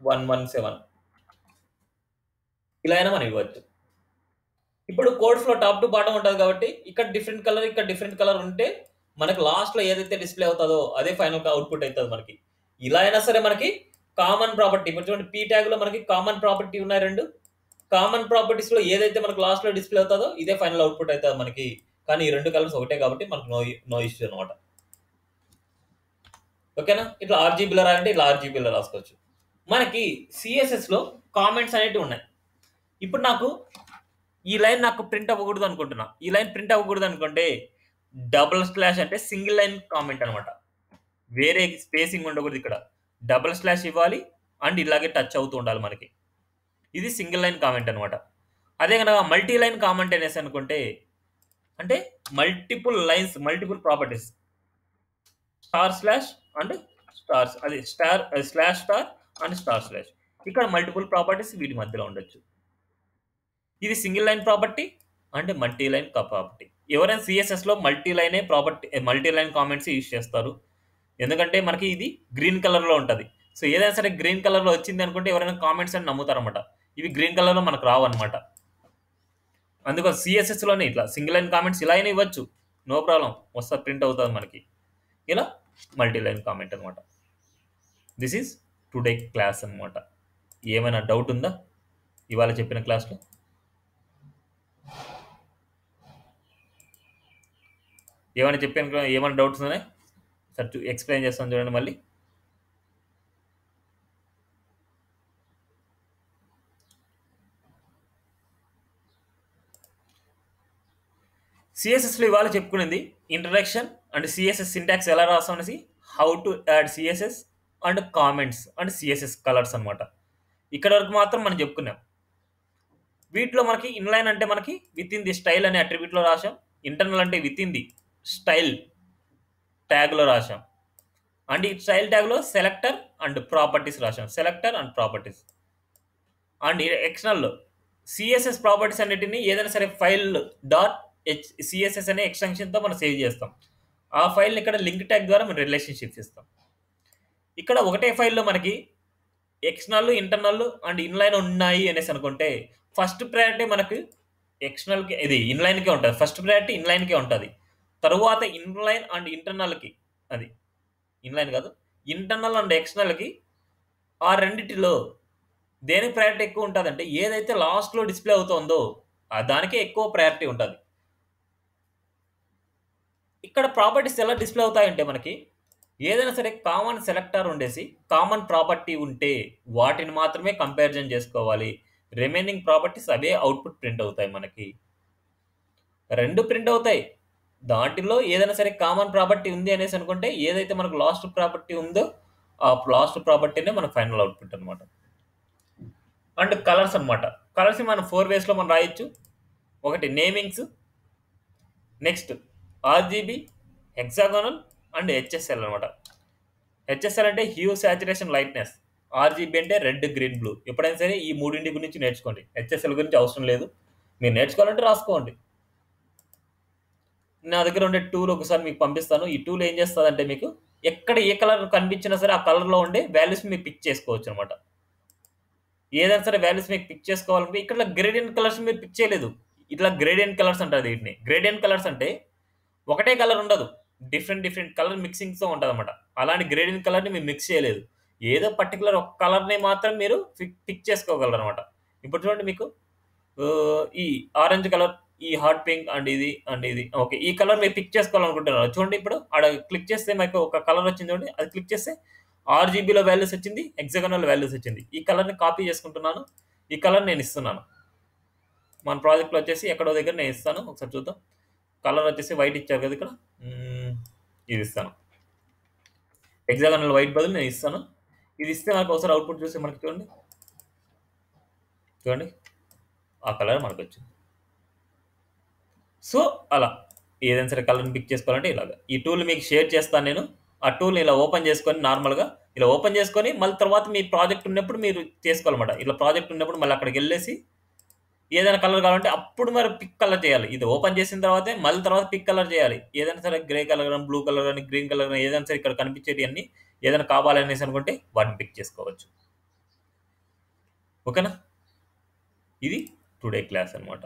one one seven ఇలా అయినా మనం ఇవ్వచ్చు. ఇప్పుడు కోడ్స్లో టాప్ టు బాటం ఉంటుంది కాబట్టి ఇక్కడ డిఫరెంట్ కలర్ ఇక్కడ డిఫరెంట్ కలర్ ఉంటే మనకి లాస్ట్లో ఏదైతే డిస్ప్లే అవుతుందో అదే ఫైనల్ అవుట్పుట్ అవుతుంది మనకి. ఇలా అయినా సరే మనకి కామన్ ప్రాపర్టీ ఇప్పుడు చూడండి పీ ట్యాగ్లో మనకి కామన్ ప్రాపర్టీ ఉన్నాయి రెండు. కామన్ ప్రాపర్టీస్లో ఏదైతే మనకు లాస్ట్లో డిస్ప్లే అవుతుందో ఇదే ఫైనల్ అవుట్పుట్ అవుతుంది మనకి. కానీ ఈ రెండు కలర్స్ ఒకటే కాబట్టి మనకు నో నో? ఇష్యూ అనమాట ఓకేనా ఇట్లా ఆర్జీబీలో రాయంటే ఇట్లా ఆర్జీబీలో రాసుకోవచ్చు. మనకి సిఎస్ఎస్లో కామెంట్స్ అనేటివి ఉన్నాయి. ఇప్పుడు నాకు ఈ లైన్ నాకు ప్రింట్ అవ్వకూడదు అనుకుంటున్నా. ఈ లైన్ ప్రింట్ అవ్వకూడదు అనుకుంటే డబుల్ స్లాష్ అంటే సింగిల్ లైన్ కామెంట్ అనమాట వేరే స్పేసింగ్ ఉండకూడదు ఇక్కడ. డబుల్ స్లాష్ ఇవ్వాలి అండ్ ఇలాగే టచ్ అవుతూ ఉండాలి మనకి. ఇది సింగిల్ లైన్ కామెంట్ అనమాట అదే కనుక మల్టీ లైన్ కామెంట్ అనేసి అనుకుంటే అంటే multiple lines multiple properties star slash and stars అది star slash star and star slash ఇక్కడ మల్టిపుల్ ప్రాపర్టీస్ వీటి మధ్యలో ఉండొచ్చు. ఇది single line property and multi line property ఎవరైనా సిఎస్ఎస్లో multi లైనే property multi line comments use చేస్తారు. ఎందుకంటే మనకి ఇది గ్రీన్ కలర్లో ఉంటుంది. సో ఏదైనా సరే గ్రీన్ కలర్లో వచ్చింది అనుకుంటే ఎవరైనా కామెంట్స్ అని నమ్ముతారనమాట ఇవి గ్రీన్ కలర్లో మనకు రావు అనమాట అందుకని సిఎస్ఎస్లోనే ఇట్లా సింగిల్ లైన్ కామెంట్స్ ఇలా అయినా ఇవ్వచ్చు. నో ప్రాబ్లం వస్తా ప్రింట్ అవుతుంది మనకి. ఇలా మల్టీ లైన్ కామెంట్ అనమాట దిస్ ఈజ్ టుడే క్లాస్ అనమాట ఏమైనా డౌట్ ఉందా? ఇవాళ చెప్పిన క్లాస్లో ఏమైనా చెప్పాను ఏమైనా డౌట్స్ ఉన్నాయి? సార్ ఎక్స్ప్లెయిన్ చేస్తాను చూడండి మళ్ళీ. సిఎస్ఎస్లో ఇవాళ చెప్పుకునేది ఇంట్రడక్షన్ అండ్ సిఎస్ఎస్ సింటాక్స్ ఎలా రాస్తాం అనేసి? How to add CSS and comments and CSS colours అనమాట ఇక్కడ వరకు మాత్రం మనం చెప్పుకున్నాం. వీటిలో మనకి ఇన్లైన్ అంటే మనకి విత్ ఇన్ ది స్టైల్ అనే అట్రిబ్యూట్లో రాసాం ఇంటర్నల్ అంటే విత్ ఇన్ ది స్టైల్ ట్యాగ్లో రాసాం అండ్ ఈ స్టైల్ ట్యాగ్లో సెలెక్టర్ అండ్ ప్రాపర్టీస్ రాసాం సెలెక్టర్ అండ్ ప్రాపర్టీస్ అండ్ ఎక్స్టర్నల్లో సిఎస్ఎస్ ప్రాపర్టీస్ అన్నిటిని ఏదైనా సరే ఫైల్ డాట్ హెచ్ సిఎస్ఎస్ అనే ఎక్స్టెన్షన్తో మనం సేవ్ చేస్తాం ఆ ఫైల్ని ఇక్కడ లింక్ ట్యాగ్ ద్వారా మనం రిలేషన్షిప్స్ ఇస్తాం ఇక్కడ ఒకటే ఫైల్‌లో మనకి ఎక్స్టర్నల్, ఇంటర్నల్ అండ్ ఇన్‌లైన్ ఉన్నాయి అనేసి అనుకుంటే ఫస్ట్ ప్రయారిటీ మనకి ఎక్స్టర్నల్‌కి ఇది ఇన్‌లైన్‌కే ఉంటుంది ఫస్ట్ ప్రయారిటీ ఇన్‌లైన్‌కే ఉంటుంది తరువాత ఇన్‌లైన్ అండ్ ఇంటర్నల్‌కి అది. ఇన్‌లైన్ కాదు. ఇంటర్నల్ అండ్ ఎక్స్టర్నల్‌కి ఆ రెండిటిలో దేనికి ప్రయారిటీ ఎక్కువ ఉంటదంటే ఏదైతే లాస్ట్‌లో డిస్‌ప్లే అవుతుందో దానికే ఎక్కువ ప్రయారిటీ ఉంటుంది ఇక్కడ ప్రాపర్టీస్ ఎలా డిస్‌ప్లే అవుతాయంటే మనకి ఏదైనా సరే కామన్ సెలెక్టర్ ఉండేసి కామన్ ప్రాపర్టీ ఉంటే వాటిని మాత్రమే కంపారిజన్ చేసుకోవాలి. రిమైనింగ్ ప్రాపర్టీస్ అవే అవుట్‌పుట్ ప్రింట్ అవుతాయి మనకి. రెండు ప్రింట్ అవుతాయి. దాంట్లో ఏదైనా సరే కామన్ ప్రాపర్టీ ఉంది అనేసి అనుకుంటే ఏదైతే మనకు లాస్ట్ ప్రాపర్టీ ఉందో ఆ లాస్ట్ ప్రాపర్టీనే మన ఫైనల్ అవుట్‌పుట్ అనమాట అండ్ కలర్స్ అన్నమాట. కలర్స్ మనం ఫోర్ వేస్‌లో మనం రాయొచ్చు. ఒకటి namings next RGB, hexagonal and HSL అనమాట హెచ్ఎస్ఎల్ అంటే హ్యూ, సాచురేషన్, లైట్‌నెస్. ఆర్‌జీబీ అంటే రెడ్, గ్రీన్, బ్లూ. ఎప్పుడైనా సరే ఈ మూడింటి గురించి నేర్చుకోండి. హెచ్ఎస్ఎల్ గురించి అవసరం లేదు. మీరు నేర్చుకోవాలంటే రాసుకోండి. నా దగ్గర ఉండే టూల్ ఒకసారి మీకు పంపిస్తాను. ఈ టూల్ ఏం చేస్తుందంటే మీకు ఎక్కడ ఏ కలర్ కనిపించినా సరే ఆ కలర్‌లో ఉండే వాల్యూస్ మీకు పిక్ చేసుకోవచ్చు అనమాట ఏదైనా సరే వాల్యూస్ మీకు పిక్ చేసుకోవాలంటే ఇక్కడ గ్రేడియంట్ కలర్స్ మీరు పిక్ చేయలేదు. ఇట్లా గ్రేడియంట్ కలర్స్ అంటారు వీటిని. గ్రేడియంట్ కలర్స్ అంటే ఒకటే కలర్ ఉండదు. డిఫరెంట్ డిఫరెంట్ కలర్ మిక్సింగ్తో ఉంటుంది ఉంటదన్నమాట. అలాంటి గ్రేడియంట్ కలర్‌ని మీరు మిక్స్ చేయలేదు. ఏదో పర్టిక్యులర్ ఒక కలర్‌ని మాత్రం మీరు పిక్ పిక్ చేసుకోగలరన్నమాట. ఇప్పుడు చూడండి మీకు ఈ ఆరెంజ్ కలర్, ఈ హాట్ పింక్ అండ్ ఇది అండ్ ఇది. ఓకే. ఈ కలర్ మీరు పిక్ చేసుకోవాలనుకుంటున్నారు. చూడండి ఇప్పుడు ఆడ క్లిక్ చేస్తే మీకు ఒక కలర్ వచ్చింది చూడండి. అది క్లిక్ చేస్తే ఆర్‌జీబీలో వాల్యూస్ వచ్చింది. ఎగ్జగనల్ వాల్యూస్ వచ్చింది. ఈ కలర్‌ని కాపీ చేసుకుంటున్నాను. ఈ కలర్ నేను ఇస్తున్నాను. మన ప్రాజెక్ట్‌లో వచ్చేసి ఎక్కడో దగ్గర నేను ఇస్తాను. ఒకసారి చూద్దాం. కలర్ వచ్చేసి వైట్ ఇచ్చారు కదా ఇక్కడ. ఇది ఇస్తాను. హెక్సాగోనల్ వైట్ బదులు నేను ఇస్తాను. ఇది ఇస్తే మనకు ఒకసారి అవుట్‌పుట్ చూస్తే మనకి చూడండి. చూడండి. ఆ కలర్ మనకొచ్చింది. సో, అలా ఏదైనా సరే కలర్‌ని పిక్ చేసుకోవాలంటే ఇలాగ. ఈ టూల్ మీకు షేర్ చేస్తాను నేను. ఆ టూల్‌ని ఇలా ఓపెన్ చేసుకొని నార్మల్‌గా ఇలా ఓపెన్ చేసుకొని మళ్ళీ తర్వాత మీ ప్రాజెక్ట్ ఉన్నప్పుడు మీరు చేసుకోవాలన్నమాట. ఇట్లా ప్రాజెక్ట్ ఉన్నప్పుడు మళ్ళీ అక్కడికెళ్ళేసి ఏదైనా కలర్ కావాలంటే అప్పుడు మరి పిక్ కలర్ చేయాలి. ఇది ఓపెన్ చేసిన తర్వాతే మళ్ళీ తర్వాత పిక్ కలర్ చేయాలి. ఏదైనా సరే గ్రే కలర్ గాని, బ్లూ కలర్ కానీ గ్రీన్ కలర్ గాని ఏదైనా సరే ఇక్కడ కనిపించేటియన్నీ ఏదైనా కావాలనేసి అనుకుంటే వాటిని పిక్ చేసుకోవచ్చు. ఓకేనా? ఇది టుడే క్లాస్ అన్నమాట.